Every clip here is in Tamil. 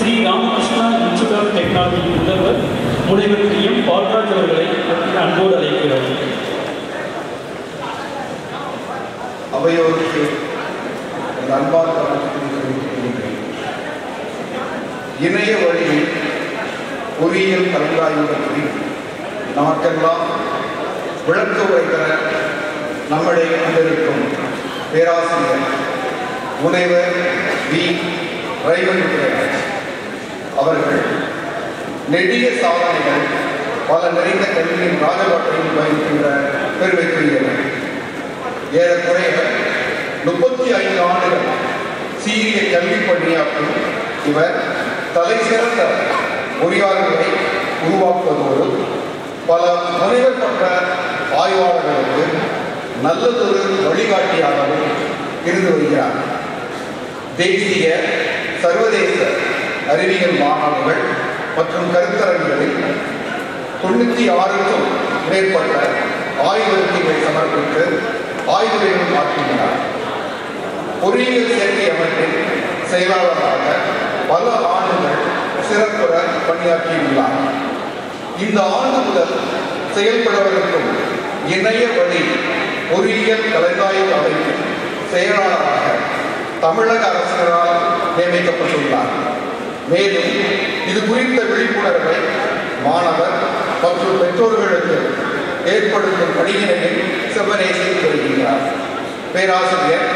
Sri Ramakrishna Institute of Technology முதல்வர் முனைவர் டி எம் பால்ராஜ் அவர்களை அன்போடு அழைக்கிறார் அவையோருக்கு என் இணைய வழியில் பொறியியல் கலந்தாய்வு பற்றி நமக்கெல்லாம் விளக்க உரைக்கிற நம்முடைய வந்திருக்கும் பேராசிரியர் முனைவர் வி ரைவன் அவர்கள் நெடிய சாதனைகள் பல நிறைந்த கல்வியின் ராஜபாட்டையும் வகிக்கின்ற பெருமைக்குரியவர் ஏறக்குறைய முப்பத்தி ஐந்து ஆண்டுகள் சீரிய கல்வி பணியாற்றும் இவர் தலை சிறந்த பொறியாளர்களை உருவாக்குவதோடு பல முனைவர் பட்ட ஆய்வாளர்களுக்கு நல்லதொரு வழிகாட்டியாகவும் இருந்து வருகிறார். தேசிய சர்வதேச அறிவியல் மாநாடுகள் மற்றும் கருத்தரங்குகளில் தொண்ணூற்றி ஆறுக்கும் மேற்பட்ட ஆய்வறிக்கைகளை சமர்ப்பித்து ஆய்வுகளை மாற்றினார் பொறியியல் சேர்க்கை அமைப்பின் செயலாளராக பல ஆண்டுகள் சிறப்புற பணியாற்றியுள்ளார். இந்த ஆண்டு முதல் செயல்படவிருக்கும் இணைய வழி பொறியியல் கலந்தாய்வு அமைப்பின் செயலாளராக தமிழக அரசினரால் நியமிக்கப்பட்டுள்ளார். மேலும் இது குறித்த விழிப்புணர்வை மாணவர் மற்றும் பெற்றோர்களுக்கு ஏற்படுத்தும் பணியினையும் செவ்வனே செய்து வருகின்றார் பேராசிரியர்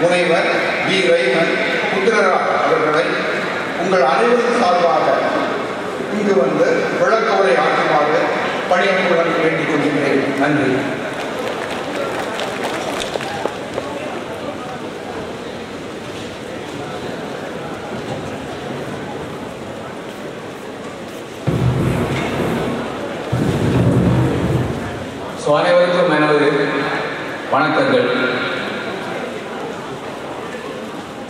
முனைவர் வி. ரைமன் புத்திரரா அவர்களை உங்கள் அனைவரும் சார்பாக இங்கு வந்து விளக்க ஆற்றுமாறு பணியன்புடன் வேண்டிக் கொள்கின்றேன். நன்றி. ஸோ அனைவருக்கும் எனது வணக்கங்கள்.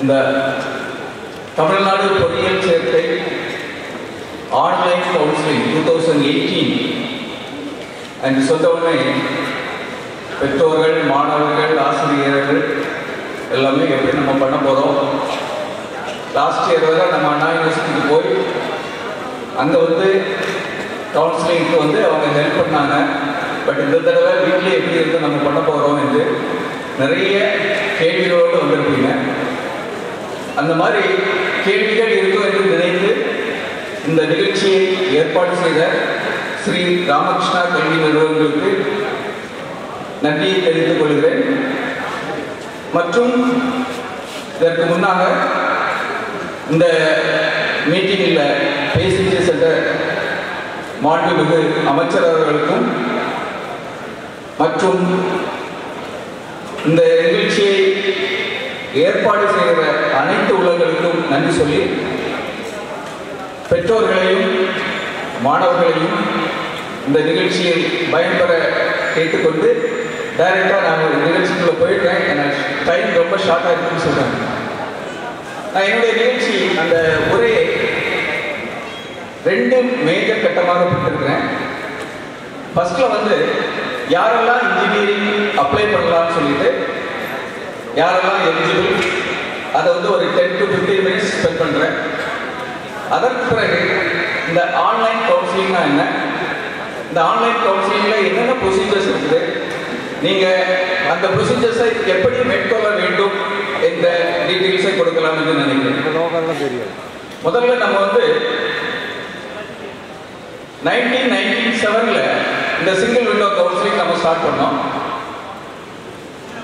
இந்த தமிழ்நாடு பொறியியல் சேர்க்கை online counselling two thousand eighteen என்று சொன்னவுடனே பெற்றோர்கள் மாணவர்கள் ஆசிரியர்கள் எல்லாமே எப்படி நம்ம பண்ண போகிறோம் லாஸ்ட் இயர் வரை நம்ம அண்ணா யூனிவர்சிட்டிக்கு போய் அங்கே வந்து கவுன்சிலிங்க்கு வந்து அவங்க ஹெல்ப் பண்ணாங்க. பட் இந்த தடவை வீட்டிலே எப்படி இருந்து நம்ம பண்ண போகிறோம் என்று நிறைய கேள்விகளோடு வந்திருப்பீங்க. அந்த மாதிரி கேள்விகள் இருக்கும் என்று நினைத்து இந்த நிகழ்ச்சியை ஏற்பாடு செய்த ஸ்ரீ ராமகிருஷ்ணா கல்வி நிறுவனங்களுக்கு நன்றியை தெரிவித்துக் கொள்கிறேன். மற்றும் இதற்கு முன்னாக இந்த மீட்டிங்கில் பேசிட்டு சென்ற மாண்புமிகு அமைச்சர் அவர்களுக்கும் மற்றும் இந்த நிகழ்ச்சியை ஏற்பாடு செய்கிற அனைத்து உள்ளங்களுக்கும் நன்றி சொல்லி பெற்றோர்களையும் மாணவர்களையும் இந்த நிகழ்ச்சியை பயன்பெற கேட்டுக்கொண்டு டைரெக்டாக நான் ஒரு நிகழ்ச்சிக்குள்ளே போயிட்டேன். எனக்கு டைம் ரொம்ப ஷார்ட்டாக இருக்குன்னு சொல்கிறேன் நான் என்னுடைய நிகழ்ச்சி அந்த உரையை ரெண்டு மேஜர் கட்டமாக பிரித்திருக்கிறேன். ஃபஸ்ட்டில் வந்து யாரெல்லாம் இன்ஜினியரிங் அப்ளை பண்ணலாம்னு சொல்லிட்டு யாரெல்லாம் எலிஜிபிள் அதை வந்து ஒரு ten to fifteen minutes spend பண்ணுறேன் அதற்கு பிறகு இந்த ஆன்லைன் கவுன்சிலிங்னா என்ன? இந்த ஆன்லைன் கவுன்சிலிங்கில் என்னென்ன ப்ரொசீஜர்ஸ் இருக்குது? நீங்கள் அந்த ப்ரொசீஜர்ஸை எப்படி மேற்கொள்ள வேண்டும் என்ற டீட்டெயில்ஸை கொடுக்கலாம் என்று நினைக்கிறேன். முதல்ல நம்ம வந்து நைன்டீன் நைன்டி செவனில் இந்த சிங்கிள் விண்டோ கவுன்சிலிங் நம்ம ஸ்டார்ட் பண்ணோம்.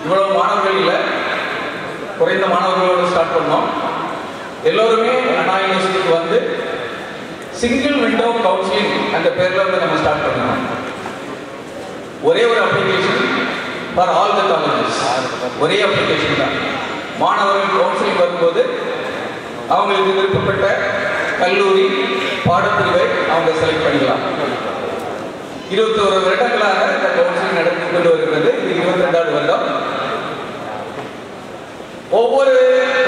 இவ்வளவு மாணவர்கள் இல்லை. குறைந்த மாணவர்களோடு ஸ்டார்ட் பண்ணோம். எல்லோருமே அண்ணா யூனிவர்சிட்டிக்கு வந்து சிங்கிள் விண்டோ கவுன்சிலிங் அந்த பேரில் வந்து நம்ம ஸ்டார்ட் பண்ணோம். ஒரே ஒரு application for all the colleges ஒரே அப்ளிகேஷன் தான். மாணவர்கள் கவுன்சிலிங் வரும்போது அவங்களுக்கு விருப்பப்பட்ட கல்லூரி பாடப்பிரிவை அவங்க செலக்ட் பண்ணிக்கலாம். இருபத்தோரு வருடங்களாக இந்த கவுன்சிலிங் நடத்தி கொண்டு வருகிறது இது இருபத்தி ரெண்டாவது வருடம். ஒவ்வொரு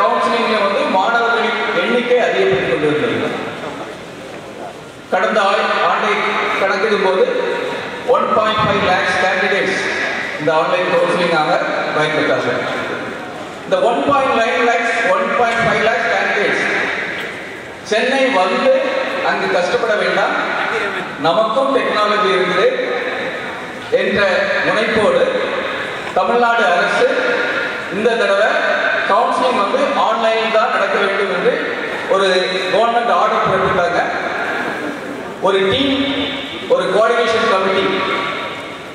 கவுன்சிலிங்ல வந்து மாணவர்களின் எண்ணிக்கை அதிகப்படுத்திக் கொண்டு வருகிறது கடந்த ஆண்டை கணக்கிடும் போது one point five lakhs candidates இந்த ஆன்லைன் கவுன்சிலிங்காக பயன்பெற்றார்கள். இந்த one point nine lakhs one point five lakhs candidates Chennai வந்து அங்கு கஷ்டப்பட வேண்டாம். நமக்கும் டெக்னாலஜி இருக்குது என்ற முனைப்போடு தமிழ்நாடு அரசு இந்த தடவை கவுன்சிலிங் வந்து ஆன்லைனில் தான் நடக்க வேண்டும் என்று ஒரு கவர்மெண்ட் ஆர்டர் பிறப்பிட்டாங்க ஒரு டீம் ஒரு coordination committee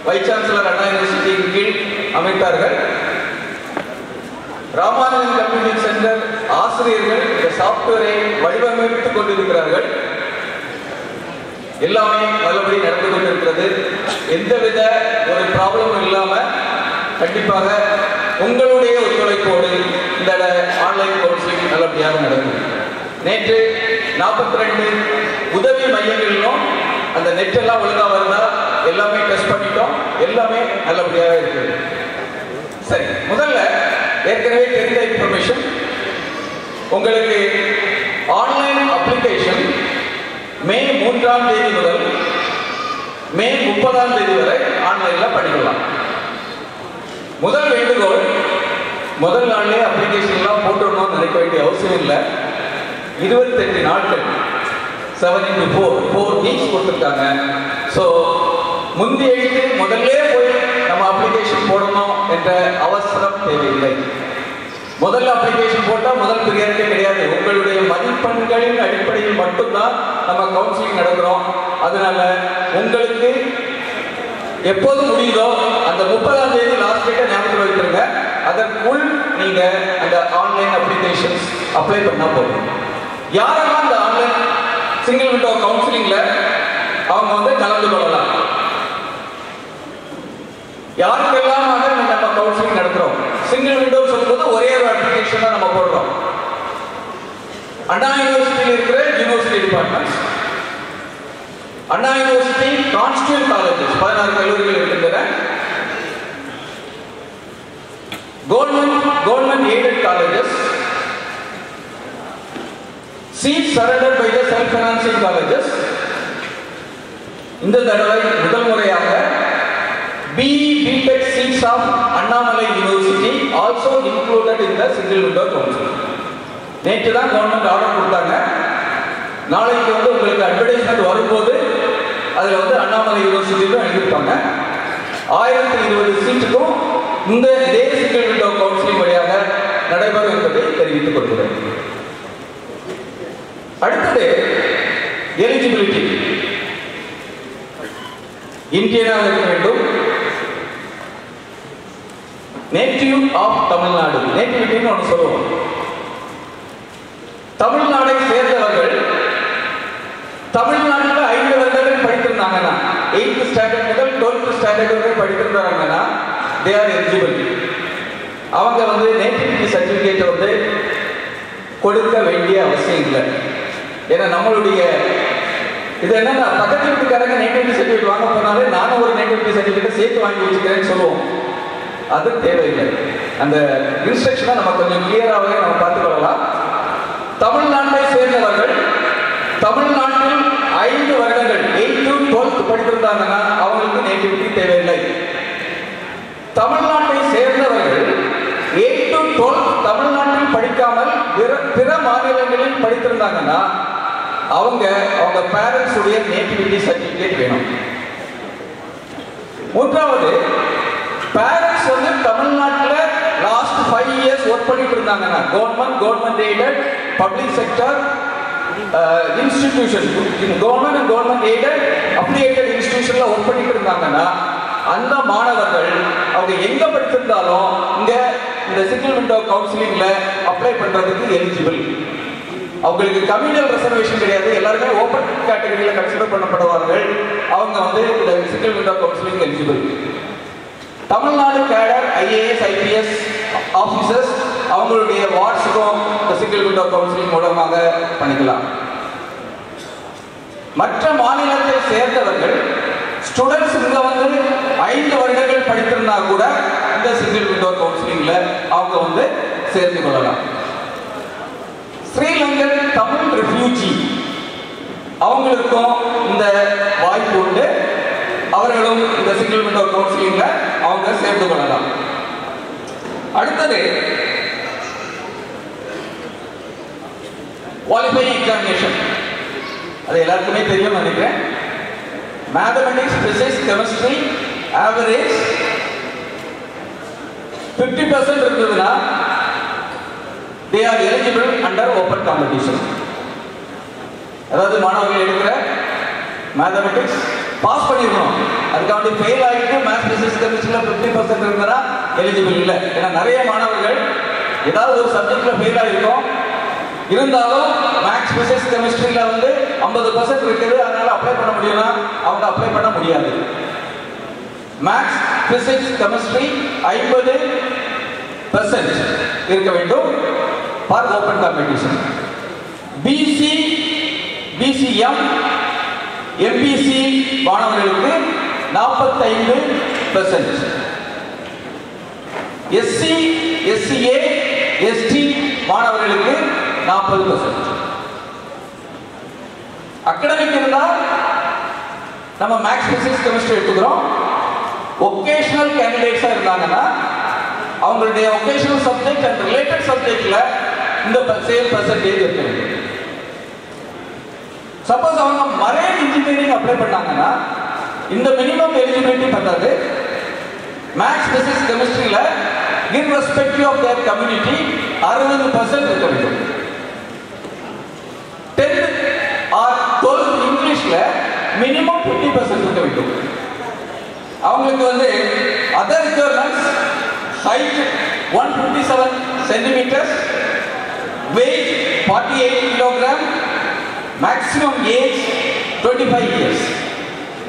vice chancellor Anna யூனிவர்சிட்டியின் கீழ் அமைத்தார்கள். ராமானுஜன் கம்ப்யூட்டிங் சென்டர் ஆசிரியர்கள் இந்த சாப்ட்வேரை வடிவமைத்துக் கொண்டிருக்கிறார்கள். எல்லாமே நல்லபடி நடந்து கொண்டிருக்கிறது. எந்தவித ஒரு ப்ராப்ளமும் இல்லாம கண்டிப்பாக உங்களுடைய ஒத்துழைப்போடு இந்த ஆன்லைன் கவுன்சிலிங் நல்லபடியாக நடக்கும். நேற்று நாற்பத்தி ரெண்டு உதவி மையங்களிலும் அந்த நெட் எல்லாம் ஒழுங்கா வருதா? எல்லாமே டெஸ்ட் பண்ணிட்டோம். எல்லாமே நல்லபடியாக இருக்குது. சரி முதல்ல ஏற்கனவே தெரிந்த இன்ஃபர்மேஷன் உங்களுக்கு ஆன்லைன் அப்ளிகேஷன் மே மூன்றாம் தேதி முதல் மே முப்பதாம் தேதி வரை ஆன்லைன்ல படிக்கலாம். முதல் வேண்டுகோள் முதல் நாள்லயே அப்ளிகேஷன்லாம் போட்டுடணும்னு நினைக்க வேண்டிய அவசியம் இல்லை. இருபத்தெட்டு நாட்கள் seven into four four weeks கொடுத்துருக்காங்க. ஸோ முந்தி எழுத்து முதல்ல போய் நம்ம அப்ளிகேஷன் போடணும் என்ற அவசரம் தேவையில்லை. முதல்ல அப்ளிகேஷன் போட்டா முதல் பிரியாரிட்டி கிடையாது. உங்களுடைய மதிப்பெண்களின் அடிப்படையில் மட்டும்தான் நம்ம கவுன்சிலிங் நடக்கிறோம் அதனால உங்களுக்கு எப்போது முடியுதோ அந்த முப்பதாம் தேதி லாஸ்ட் டேட்டை ஞாபகத்தில் வைத்திருங்க அதற்குள் நீங்க அந்த ஆன்லைன் அப்ளிகேஷன்ஸ் அப்ளை பண்ணா போதும். யாரெல்லாம் அந்த ஆன்லைன் சிங்கிள் விண்டோ கவுன்சிலிங்ல அவங்க வந்து கலந்து கொள்ளலாம்? யாருக்கெல்லாம் நம்ம கவுன்சிலிங் நடத்துறோம்? சிங்கிள் விண்டோ ஒரு தான் நம்ம போடுறோம். அண்ணா யூனிவர்சிட்டியில் இருக்கிற university departments Anna university constituent colleges பதினாறு கல்லூரிகள் இருக்கின்றன. Government government aided colleges seat surrender by the self financing colleges இந்த தடவை முதல் முறையாக BE seats of of Annamalai also also in in the window council. Council நேற்று தான் கவர்மெண்ட் ஆர்டர் கொடுத்தாங்க. நாளைக்கு வந்து உங்களுக்கு அட்வர்டைஸ்மெண்ட் வரும்போது அதில் வந்து அண்ணாமலை யூனிவர்சிட்டியிலும் எழுதியிருப்பாங்க ஆயிரத்தி இருபது சீட்டுக்கும் இந்த இதே சிங்கிள் விண்டோ கவுன்சிலிங் வழியாக நடைபெறும் என்பதை தெரிவித்துக் கொள்கிறேன். அடுத்தது எலிஜிபிலிட்டி இந்தியனாக இருக்க வேண்டும். நேட்டிவ் ஆஃப் தமிழ்நாடு நேட்டிவிட்டின்னு ஒன்று சொல்லுவோம். தமிழ்நாடை சேர்ந்தவர்கள் தமிழ்நாட்டில் ஐந்து வருடங்கள் படித்திருந்தாங்கன்னா எயித்து ஸ்டாண்டர்ட் முதல் டுவெல்த் ஸ்டாண்டர்ட் வரை படித்திருந்தாங்கன்னா தே ஆர் எலிஜிபிள் அவங்க வந்து நேட்டிவிட்டி சர்டிஃபிகேட்டை வந்து கொடுக்க வேண்டிய அவசியம் இல்லை. ஏன்னா நம்மளுடைய இது என்னன்னா பக்கத்து வீட்டுக்காரங்க நேட்டிவிட்டி சர்டிஃபிகேட் வாங்க போனாலே நானும் ஒரு நேட்டிவிட்டி சர்டிஃபிகேட் சேர்த்து வாங்கி வச்சுக்கிறேன்னு சொல்லுவோம். அது தேவையில்லை. அந்த இன்ஸ்ட்ரக்ஷனை நம்ம கொஞ்சம் கிளியராகவே நம்ம பார்த்துக்கொள்ளலாம். தமிழ்நாட்டை சேர்ந்தவர்கள் தமிழ்நாட்டில் ஐந்து வருடங்கள் எயிட் டு டுவெல்த் படித்திருந்தாங்கன்னா அவங்களுக்கு நேட்டிவிட்டி தேவையில்லை. தமிழ்நாட்டை சேர்ந்தவர்கள் எயிட் டு டுவெல்த் தமிழ்நாட்டில் படிக்காமல் பிற பிற மாநிலங்களில் படித்திருந்தாங்கன்னா அவங்க அவங்க பேரண்ட்ஸ் உடைய நேட்டிவிட்டி சர்டிபிகேட் வேணும். மூன்றாவது பேரண்ட்ஸ் வந்து தமிழ்நாட்டில் லாஸ்ட் ஃபைவ் இயர்ஸ் ஒர்க் பண்ணிட்டு இருந்தாங்கன்னா government government aided public sector institution government and government aided affiliated இன்ஸ்டிடியூஷன்ல work பண்ணிட்டு இருந்தாங்கன்னா அந்த மாணவர்கள் அவங்க எங்க படித்திருந்தாலும் இங்க இந்த சிங்கிள் விண்டோ கவுன்சிலிங்ல அப்ளை பண்றதுக்கு எலிஜிபிள் அவங்களுக்கு கம்யூனல் ரிசர்வேஷன் கிடையாது. எல்லாருமே ஓப்பன் கேட்டகரியில் கன்சிடர் பண்ணப்படுவார்கள். அவங்க வந்து இந்த single window counselling eligible Tamil Nadu cadre IAS IPS officers அவங்களுடைய வார்ட்ஸுக்கும் இந்த சிங்கிள் விண்டோ கவுன்சிலிங் மூலமாக பண்ணிக்கலாம். மற்ற மாநிலத்தை சேர்ந்தவர்கள் ஸ்டூடெண்ட்ஸ் இங்க வந்து ஐந்து வருடங்கள் படித்திருந்தா கூட இந்த சிங்கிள் விண்டோ கவுன்சிலிங்ல அவங்க வந்து சேர்ந்து கொள்ளலாம். ஸ்ரீலங்கன் தமிழ் ரெஃப்யூஜி அவங்களுக்கும் இந்த வாய்ப்பு உண்டு. அவர்களும் இந்த சிங்கிள் விண்டோ கவுன்சிலிங்ல அவங்க சேர்ந்து கொள்ளலாம். அடுத்தது குவாலிஃபைங் எக்ஸாமினேஷன் அது எல்லாருக்குமே தெரியும் நினைக்கிறேன். Mathematics physics chemistry average fifty percent இருந்ததுன்னா they are eligible under open competition அதாவது மாணவர்கள் எடுக்கிற மேத்தமெட்டிக்ஸ் பாஸ் பண்ணிருக்கணும். அதுக்காண்டி ஃபெயில் ஆகிட்டு மேத்ஸ் பிசிக்ஸ் கெமிஸ்ட்ரியில் ஃபிஃப்டி பர்சன்ட் இருந்தா எலிஜிபிள் இல்லை. ஏன்னா நிறைய மாணவர்கள் ஏதாவது ஒரு சப்ஜெக்ட்ல ஃபெயில் ஆகிருக்கும் இருந்தாலும் மேத்ஸ் பிசிக்ஸ் கெமிஸ்ட்ரியில் வந்து ஐம்பது பர்சன்ட் இருக்குது. அதனால அப்ளை பண்ண முடியும்னா அவங்க அப்ளை பண்ண முடியாது. மேத்ஸ் பிசிக்ஸ் கெமிஸ்ட்ரி ஐம்பது பர்சன்ட் இருக்க வேண்டும் for open competition BC BCM MBC மாணவர்களுக்கு நாற்பத்தைந்து பெர்சன்ட் எஸ்சி எஸ்சிஏ எஸ்டி மாணவர்களுக்கு நாற்பது பெர்சன்ட் அகடமிக் இருந்தால் நம்ம மேக்ஸ் பிசிக்ஸ் கெமிஸ்ட்ரி எடுத்துக்கிறோம். ஒகேஷனல் கேண்டிடேட்ஸாக இருந்தாங்கன்னா அவங்களுடைய ஒகேஷனல் சப்ஜெக்ட் அண்ட் ரிலேட்டட் சப்ஜெக்டில் இந்த சேம் பர்சன்டேஜ் இருக்க வேண்டும். சப்போஸ் அவங்க மரேன் இன்ஜினியரிங் அப்ளை பண்ணாங்கன்னா இந்த மினிமம் எலிஜிபிலிட்டி பண்றது மேக்ஸ் பிசிக்ஸ் கெமிஸ்ட்ரியில இர்ரெஸ்பெக்டிவ் ஆஃப் தேர் கம்யூனிட்டி அறுபது பர்சன்ட் இருக்க வேண்டும். டென்த் ஆர் டுவெல்த் இங்கிலீஷில் மினிமம் ஃபிஃப்டி பர்சன்ட் இருக்க வேண்டும். அவங்களுக்கு வந்து other requirements height one fifty seven centimetres weight forty eight kilogram maximum age twenty five years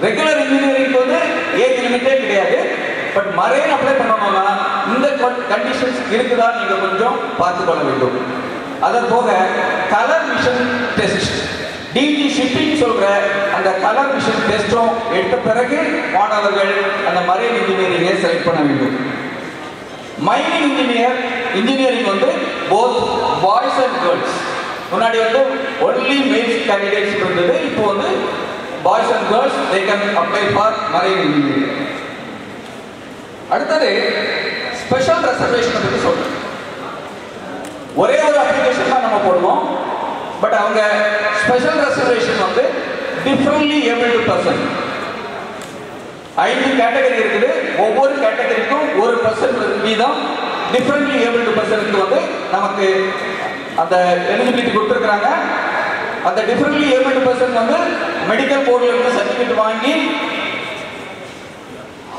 regular engineering வந்து ஏஜ் லிமிட்டே கிடையாது. பட் மரேன் அப்ளை பண்ணணும்னா இந்த கண்டிஷன்ஸ் இருக்குதா நீங்க கொஞ்சம் பார்த்து கொள்ள வேண்டும். அதை போக colour vision test DD shipping சொல்ற அந்த கலர் விஷன் டெஸ்டும் எடுத்த பிறகு மாணவர்கள் அந்த மரேன் இன்ஜினியரிங்கை செலக்ட் பண்ண வேண்டும். மைனிங் இன்ஜினியர் இன்ஜினியரிங் வந்து போத் பாய்ஸ் அண்ட் கேர்ள்ஸ் முன்னாடி வந்து ஒன்லி மேல்ஸ் கேண்டிடேட்ஸ் இருந்தது. இப்போ வந்து boys and girls they can apply for marine engineering அடுத்தது ஸ்பெஷல் ரெசர்வேஷன் பற்றி சொல்றேன். ஒரே ஒரு அப்ளிகேஷன் தான் நம்ம போடுவோம். பட் அவங்க ஸ்பெஷல் ரெசர்வேஷன் வந்து டிஃப்ரெண்ட்லி ஏபிள் பர்சன் ஐந்து கேட்டகரி இருக்குது. ஒவ்வொரு கேட்டகரிக்கும் ஒரு பர்சன்ட் வீதம் டிஃப்ரெண்ட்லி ஏபிள் பர்சனுக்கு வந்து நமக்கு அந்த எலிஜிபிலிட்டி கொடுத்துருக்குறாங்க. அந்த டிஃப்ரெண்ட்லி ஏபிள்டு பர்சன் வந்து மெடிக்கல் போர்டில் இருந்து சர்டிஃபிகேட் வாங்கி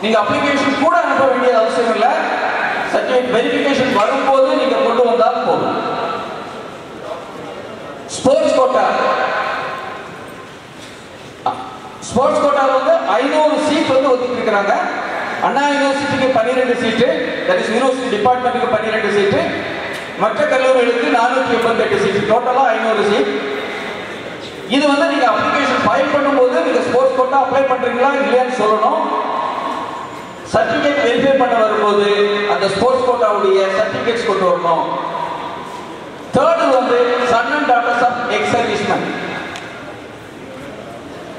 நீங்க அப்ளிகேஷன் கூட அனுப்ப வேண்டிய அவசியம் இல்லை. சர்டிஃபிகேட் வெரிஃபிகேஷன் வரும்போது நீங்க கொண்டு வந்தால் போதும். ஸ்போர்ட்ஸ் கோட்டா ஸ்போர்ட்ஸ் கோட்டாவில் வந்து ஐநூறு சீட் வந்து ஒதுக்கிருக்கிறாங்க அண்ணா யூனிவர்சிட்டிக்கு பன்னிரெண்டு சீட்டு தட் இஸ் யூனிவர்சிட்டி டிபார்ட்மெண்ட்டுக்கு பன்னிரெண்டு சீட்டு மற்ற கல்லூரிகளுக்கு நானூற்றி எண்பத்தெட்டு சீட் டோட்டலாக ஐநூறு சீட் இது வந்து நீங்க அப்ளிகேஷன் ஃபைல் பண்ணும்போது நீங்க ஸ்போர்ட்ஸ் கோட்டா அப்ளை பண்றீங்களா இல்லையான்னு சொல்லணும். சர்டிபிகேட் வெரிஃபை பண்ண வரும்போது அந்த ஸ்போர்ட்ஸ் கோட்டாவுடைய சர்டிபிகேட்ஸ் கொண்டு வரணும். தேர்டு வந்து son and daughters of ex serviceman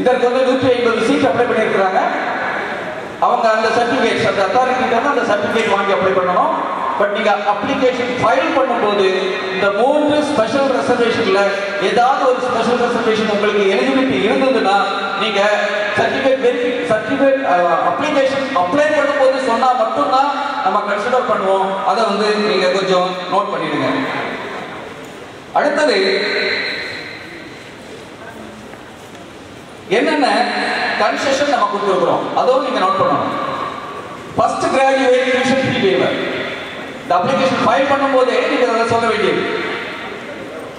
இதற்கு வந்து நூற்றி ஐம்பது சீட் அப்ளை பண்ணியிருக்கிறாங்க. அவங்க அந்த சர்டிஃபிகேட்ஸ் அந்த அத்தாரிட்டி அந்த சர்டிஃபிகேட் வாங்கி அப்ளை பண்ணணும். பட் நீங்க அப்ளிகேஷன் ஃபைல் பண்ணும்போது இந்த மூன்று ஸ்பெஷல் ரெசர்வேஷன்ல ஏதாவது ஒரு ஸ்பெஷல் ரெசர்வேஷன் உங்களுக்கு எலிஜிபிலிட்டி இருந்ததுன்னா நீங்க certificate verify certificate application apply பண்ணும்போது சொன்னா மட்டும்தான் நம்ம கன்சிடர் பண்ணுவோம். அதை வந்து நீங்க கொஞ்சம் நோட் பண்ணிடுங்க. அடுத்தது என்னென்ன கன்செஷன் நம்ம கொடுத்துருக்குறோம்? அதுவும் நீங்க நோட் பண்ணணும். First graduate tuition fee waiver இந்த அப்ளிகேஷன் ஃபைல் பண்ணும்போதே நீங்க அதை சொல்ல வேண்டியது.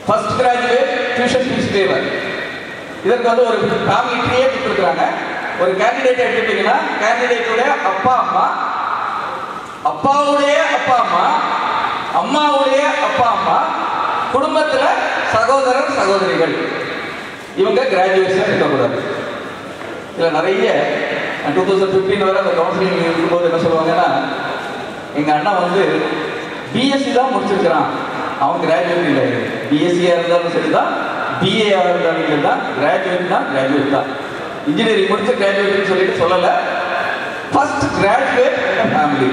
First graduate tuition fees waiver இதற்கு வந்து ஒரு ஃபேமிலி ட்ரீயே கொடுத்துருக்காங்க. ஒரு கேண்டிடேட் எடுத்துட்டீங்கன்னா கேண்டிடேட்டுடைய அப்பா அம்மா அப்பாவுடைய அப்பா அம்மா அம்மாவுடைய அப்பா அம்மா குடும்பத்தில் சகோதரர் சகோதரிகள். இவங்க கிராஜுவேஷன் இருக்கக்கூடாது. இதில் நிறைய டூ தௌசண்ட் ஃபிஃப்டீன் வரை அந்த கவுன்சிலிங் இருக்கும்போது என்ன சொல்லுவாங்கன்னா எங்கள் அண்ணா வந்து பிஎஸ்சி தான் முடிச்சிருக்கிறான். அவன் கிராஜுவேட் இல்லை பிஎஸ்சியாக இருந்தாலும் சரி தான் பிஏயாக இருந்தாலும் சரி தான் கிராஜுவேட் தான் கிராஜுவேட் தான். இன்ஜினியரிங் முடிச்ச கிராஜுவேட்னு சொல்லிட்டு சொல்லலை. ஃபர்ஸ்ட் கிராஜுவேட் ஃபேமிலி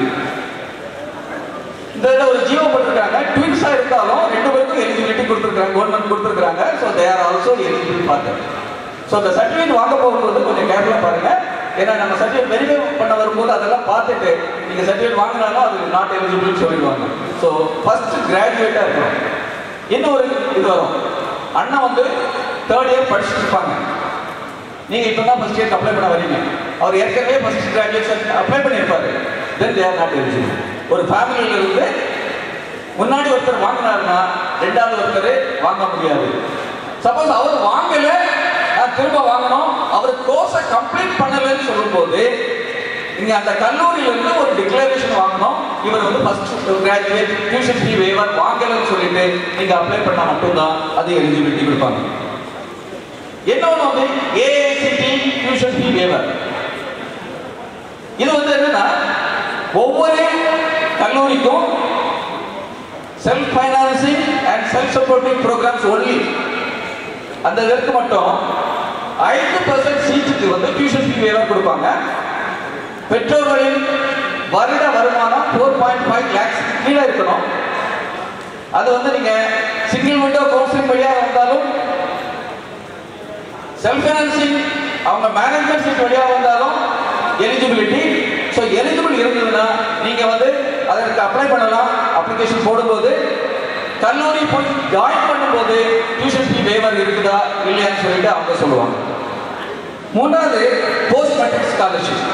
இந்த ஒரு ஜியோ போட்டிருக்காங்க. ட்வின்ஸாக இருந்தாலும் ரெண்டு பேருக்கும் எலிஜிபிலிட்டி கொடுத்துருக்காங்க கவர்மெண்ட் கொடுத்துருக்காங்க so they are also eligible for so அந்த சர்டிஃபிகேட் வாங்க போகும்போது கொஞ்சம் கேர்ஃபுல்லாக பாருங்கள் ஏன்னா நம்ம சர்டிஃபிகேட் வெரிஃபை பண்ண வரும்போது அதெல்லாம் பார்த்துட்டு நீங்கள் சர்டிஃபிகேட் வாங்கினாலும் அது நாட் எலிஜிபிள்னு சொல்லிடுவாங்க. ஸோ ஃபர்ஸ்ட் கிராஜுவேட்டாக இருக்கணும். இன்னும் ஒரு இது வரும். அண்ணன் வந்து தேர்ட் இயர் படிச்சுட்டு இருப்பாங்க நீங்கள் இப்போ தான் ஃபர்ஸ்ட் இயர் அப்ளை பண்ண வரீங்க அவர் ஏற்கனவே ஃபர்ஸ்ட் கிராஜுவேஷன் அப்ளை பண்ணியிருப்பார். தென் தேர் நாட் எலிஜிபிள் ஒரு ஃபேமிலியில் இருந்து முன்னாடி ஒருத்தர் வாங்கினாருன்னா ரெண்டாவது ஒருத்தர் வாங்க முடியாது. சப்போஸ் அவர் வாங்கலை திரும்ப வாங்கணும். அவர் கோர்ஸை கம்ப்ளீட் பண்ணலன்னு சொல்லும்போது நீங்க அந்த கல்லூரியில இருந்து ஒரு டிக்ளரேஷன் வாங்கணும். இவர் வந்து first graduate tuition fee waiver வாங்கலன்னு சொல்லிட்டு நீங்க அப்ளை பண்ணா மட்டும்தான் அது எலிஜிபிலிட்டி கொடுப்பாங்க. இன்னொன்று வந்து? ஏஐசிடி டியூஷன் ஃபீ வேவர் இது வந்து என்னன்னா ஒவ்வொரு கல்லூரிக்கும் self financing and self supporting programmes only அந்த இதற்கு மட்டும் ஐந்து பர்சன்ட் சீட்டுக்கு வந்து டியூஷன் ஃபீ வேவர் கொடுப்பாங்க. பெற்றோர்களின் வருட வருமானம் ஃபோர் பாயிண்ட் ஃபைவ் லேக்ஸ் கீழே இருக்கணும். அது வந்து நீங்க சிங்கிள் விண்டோ கவுன்சிலிங் வழியாக வந்தாலும் செல்ஃப் ஃபைனான்சிங் அவங்க மேனேஜ்மெண்ட் சீட் வழியாக வந்தாலும் எலிஜிபிலிட்டி ஸோ எலிஜிபிள் இருந்ததுன்னா நீங்க வந்து அதற்கு அப்ளை பண்ணலாம். அப்ளிகேஷன் போடும்போது கல்லூரி போய் ஜாயின் பண்ணும்போது டியூஷன் ஃபீ வேவர் இருக்குதா இல்லையான்னு சொல்லிட்டு அவங்க சொல்லுவாங்க. மூன்றாவது post matric scholarship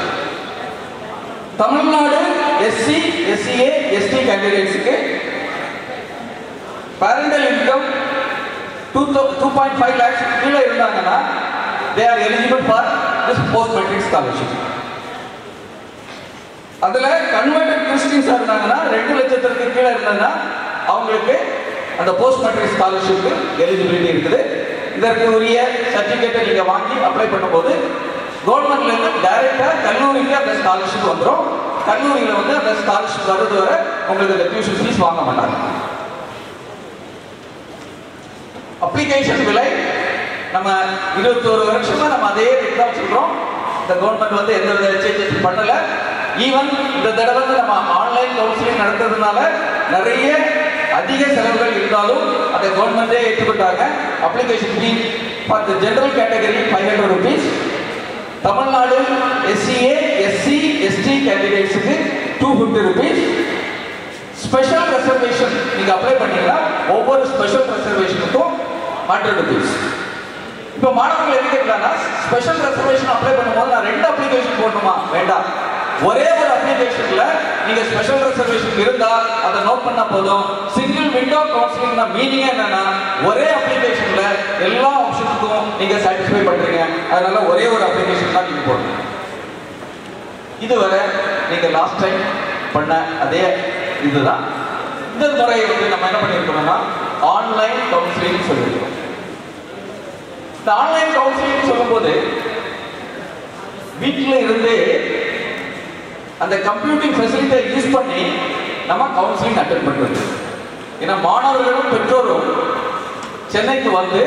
Tamil Nadu SC SCA ST கேண்டிடேட்ஸுக்கு parental income two two point five lakhs கீழே இருந்தாங்கன்னா they are eligible for this post matric scholarship அதில் கன்வெர்டட் கிறிஸ்டின்ஸாக இருந்தாங்கன்னா ரெண்டு லட்சத்திற்கு கீழே இருந்தாங்கன்னா அவங்களுக்கு அந்த போஸ்ட் மெட்ரிக் ஸ்காலர்ஷிப்பு எலிஜிபிலிட்டி இருக்குது. இதற்கு உரிய சர்டிஃபிகேட்டை நீங்கள் வாங்கி அப்ளை பண்ணும்போது கவர்மெண்ட்லேருந்து டைரெக்டாக டைரக்டா கல்லூரிக்கு அந்த ஸ்காலர்ஷிப் வந்துடும் கல்லூரியில் வந்து அந்த ஸ்காலர்ஷிப் வர்றது வரை உங்களுக்கு அந்த டியூஷன் ஃபீஸ் வாங்க மாட்டாங்க. அப்ளிகேஷன் விலை நம்ம இருபத்தோரு வருஷமாக நம்ம அதே ரேட் தான் இந்த கவர்மெண்ட் வந்து எந்த வித சேஞ்சஸ் பண்ணலை. ஈவன் இந்த தடவை நம்ம ஆன்லைன் கவுன்சிலிங் நடத்துறதுனால நிறைய அதிக செலவுகள் இருந்தாலும் அதை கவர்மெண்டே ஏற்றுக்கொண்டாங்க. Application fee for the category five hundred rupees Tamil Nadu SCA SC ST கேண்டிடேட்ஸுக்கு two fifty rupees special reservation நீங்க அப்ளை பண்ணீங்கன்னா ஒவ்வொரு ஸ்பெஷல் ரிசர்வேஷனுக்கும் ஹண்ட்ரட் ருபீஸ் இப்போ மாணவர்கள் என்ன கேட்கலாம்னா ஸ்பெஷல் ரிசர்வேஷன் அப்ளை பண்ணும்போது நான் ரெண்டு அப்ளிகேஷன் போடணுமா? வேண்டாம். ஒரே ஒரு அப்ளிகேஷன்ல நீங்க ஸ்பெஷல் ரிசர்வேஷன் இருந்தா அதை நோட் பண்ணா போதும். சிங்கிள் விண்டோ கவுன்சிலிங் மீனிங் என்னன்னா ஒரே அப்ளிகேஷன்ல எல்லா ஆப்ஷனுக்கும் நீங்க சாட்டிஸ்ஃபை பண்றீங்க. அதனால ஒரே ஒரு அப்ளிகேஷன் தான் நீங்க போடணும். இதுவரை நீங்க லாஸ்ட் டைம் பண்ண அதே இதுதான். இந்த முறை வந்து நம்ம என்ன பண்ணிருக்கோம்னா ஆன்லைன் கவுன்சிலிங் சொல்லியிருக்கோம். இந்த ஆன்லைன் கவுன்சிலிங் சொல்லும்போது வீட்டில் இருந்து அந்த கம்ப்யூட்டிங் ஃபெசிலிட்டியை யூஸ் பண்ணி நம்ம கவுன்சிலிங் அட்டன் பண்ணுறது ஏன்னா மாணவர்களும் பெற்றோரும் சென்னைக்கு வந்து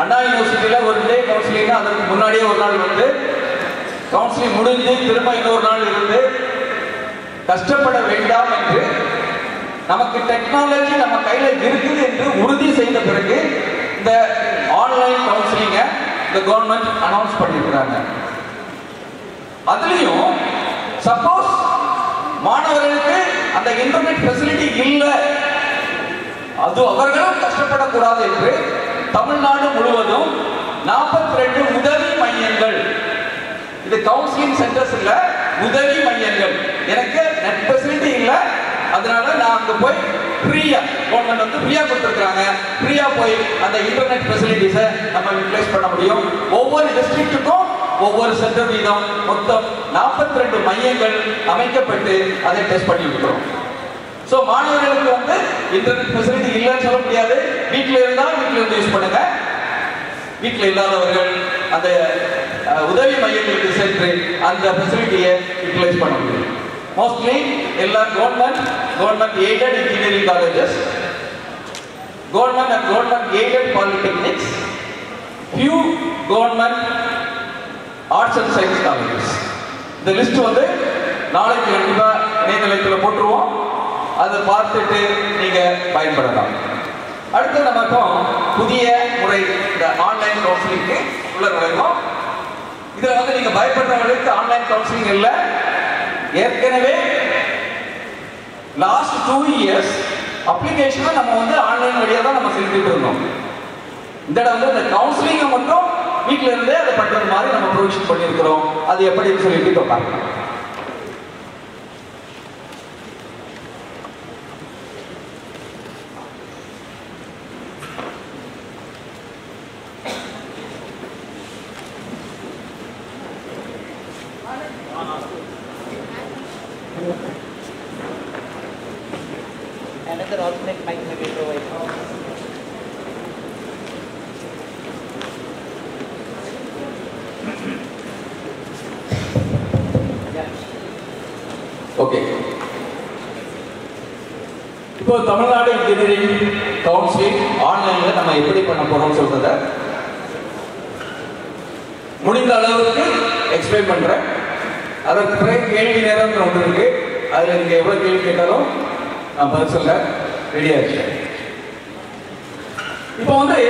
அண்ணா யூனிவர்சிட்டியில் ஒரு டே கவுன்சிலிங் அதற்கு முன்னாடியே ஒரு நாள் வந்து கவுன்சிலிங் முடிஞ்சு திரும்ப இன்னொரு நாள் இருந்து கஷ்டப்பட வேண்டாம் என்று நமக்கு டெக்னாலஜி நம்ம கையில் இருக்குது என்று உறுதி செய்த பிறகு இந்த ஆன்லைன் கவுன்சிலிங்கை இந்த கவர்மெண்ட் அனௌன்ஸ் பண்ணியிருக்கிறாங்க அதுலேயும் சப்போஸ் மாணவர்களுக்கு அந்த இன்டர்நெட் ஃபெசிலிட்டி இல்லை அது அவர்களும் கஷ்டப்படக்கூடாது என்று தமிழ்நாடு முழுவதும் நாற்பத்தி ரெண்டு உதவி மையங்கள். இது கவுன்சிலிங் சென்டர்ஸ் இல்ல உதவி மையங்கள். எனக்கு நெட் ஃபெசிலிட்டி இல்ல அதனால நான் அங்க போய் ஃப்ரீயா கவர்மெண்ட் வந்து ஃப்ரீயா கொடுத்துருக்காங்க ஃப்ரீயா போய் அந்த இன்டர்நெட் ஃபெசிலிட்டிஸை நம்ம யூட்டிலைஸ் பண்ண முடியும். ஒவ்வொரு டிஸ்ட்ரிக்ட்டுக்கும் ஒவ்வொரு சென்டர் வீதம் மொத்தம் நாற்பத்தி ரெண்டு மையங்கள் அமைக்கப்பட்டு அதை டெஸ்ட் பண்ணி இருக்கிறோம் ஸோ மாணவர்களுக்கு வந்து இன்டர்நெட் ஃபெசிலிட்டி இல்லைன்னு சொல்ல முடியாது. வீட்டில் இருந்தால் வீட்டில் இருந்து யூஸ் பண்ணுங்க. வீட்டில் இல்லாதவர்கள் அந்த உதவி மையங்களுக்கு சென்று அந்த ஃபெசிலிட்டியை யூட்டிலைஸ் பண்ண முடியும். மோஸ்ட்லி எல்லா government government aided engineering colleges government and government aided polytechnics few government arts and science colleges இந்த லிஸ்ட் வந்து நாளைக்கு கண்டிப்பா இணையதளத்தில் போட்டுருவோம். அதை பார்த்துட்டு நீங்க பயன்படலாம். அடுத்து நமக்கும் புதிய முறை இந்த ஆன்லைன் கவுன்சிலிங்க்கு உள்ள நுழைவோம். இதுல வந்து நீங்க பயப்படுறவங்களுக்கு ஆன்லைன் கவுன்சிலிங் இல்ல. ஏற்கனவே லாஸ்ட் டூ இயர்ஸ் அப்ளிகேஷனை நம்ம வந்து ஆன்லைன் வழியாக தான் நம்ம செலுத்திட்டு இருந்தோம். இந்த இடம் வந்து இந்த கவுன்சிலிங்கை மட்டும் வீட்டில இருந்தே அதை பண்றது மாதிரி நம்ம ப்ரொவிஷன் பண்ணியிருக்கிறோம். அது எப்படின்னு சொல்லிட்டு இப்போ பார்க்கலாம் தமிழ்நாடு இன்ஜினியரிங் கவுன்சிலிங் ஆன்லைன்ல நம்ம எப்படி பண்ண போறோம்னு சொல்றத முடிந்த அளவுக்கு எக்ஸ்பிளைன் பண்றேன். அதற்கு பிறகு கேள்வி நேரம் ஒன்று இருக்கு. அதுல நீங்க எவ்வளவு கேள்வி கேட்டாலும் நான் பதில் சொல்ல ரெடியா இருக்கேன் இப்போ வந்து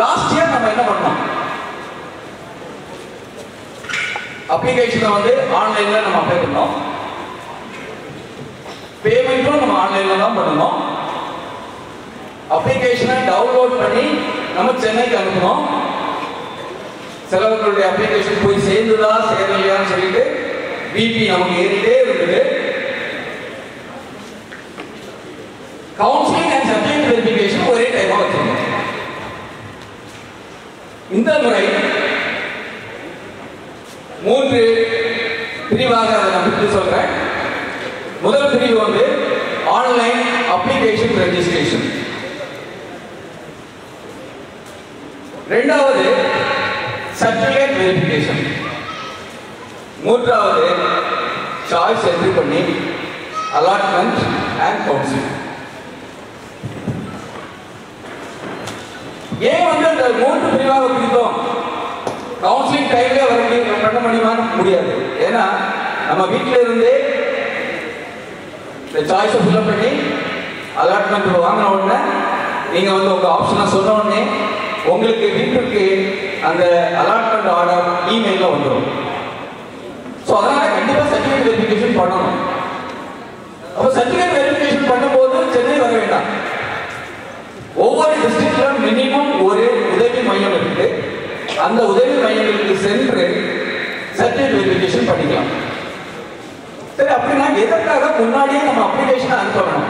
லாஸ்ட் இயர் நம்ம என்ன பண்ணோம்? அப்ளிகேஷனை வந்து ஆன்லைன்ல நம்ம அப்ளை பண்ணோம். பேமெண்ட்டும் நம்ம ஆன்லைன்ல தான் பண்ணணும். அப்ளிகேஷனை டவுன்லோட் பண்ணி நம்ம சென்னைக்கு அனுப்பணும். சிலவர்களுடைய அப்ளிகேஷன் போய் சேர்ந்துதா சேரலையான்னு சொல்லிட்டு பிபி நமக்கு ஏறிட்டே இருக்குது. கவுன்சிலிங் அண்ட் சப்ஜெக்ட் வெரிஃபிகேஷன் ஒரே டைமா வச்சிருக்கோம். இந்த முறை மூன்று பிரிவாக அதை நான் பிரித்து சொல்றேன். முதல் பிரிவு வந்து ஆன்லைன் அப்ளிகேஷன் ரெஜிஸ்ட்ரேஷன் ரெண்டாவது சர்டிபிகேட் வெரிஃபிகேஷன் மூன்றாவது சாய்ஸ் என்ட்ரி பண்ணி அலாட்மெண்ட் அண்ட் கவுன்சிலிங் ஏன் வந்து அந்த மூன்று பிரிவாக பிரித்தோம்? கவுன்சிலிங் டைம்ல வர முடியும் பண்ண முடியுமான்னு முடியாது. ஏன்னா நம்ம வீட்டில இருந்தே இந்த சாய்ஸை ஃபில்அப் பண்ணி அலாட்மெண்ட் வாங்கின உடனே நீங்க வந்து உங்க ஆப்ஷனை சொன்ன உடனே உங்களுக்கு வீட்டுக்கு அந்த அலாட்மெண்ட் ஆர்டர் இமெயிலில் வந்துடும் ஸோ அதனால கண்டிப்பாக சர்டிஃபிகேட் வெரிஃபிகேஷன் பண்ணணும். அப்போ சர்டிஃபிகேட் வெரிஃபிகேஷன் பண்ணும்போது சென்னை வர வேண்டாம். ஒவ்வொரு டிஸ்ட்ரிக்ட்ல மினிமம் ஒரு உதவி மையம் இருக்கு. அந்த உதவி மையங்களுக்கு சென்று சர்டிஃபிகேட் வெரிஃபிகேஷன் பண்ணிக்கலாம் சரி அப்படின்னா எதற்காக முன்னாடியே நம்ம அப்ளிகேஷனை அனுப்பணும்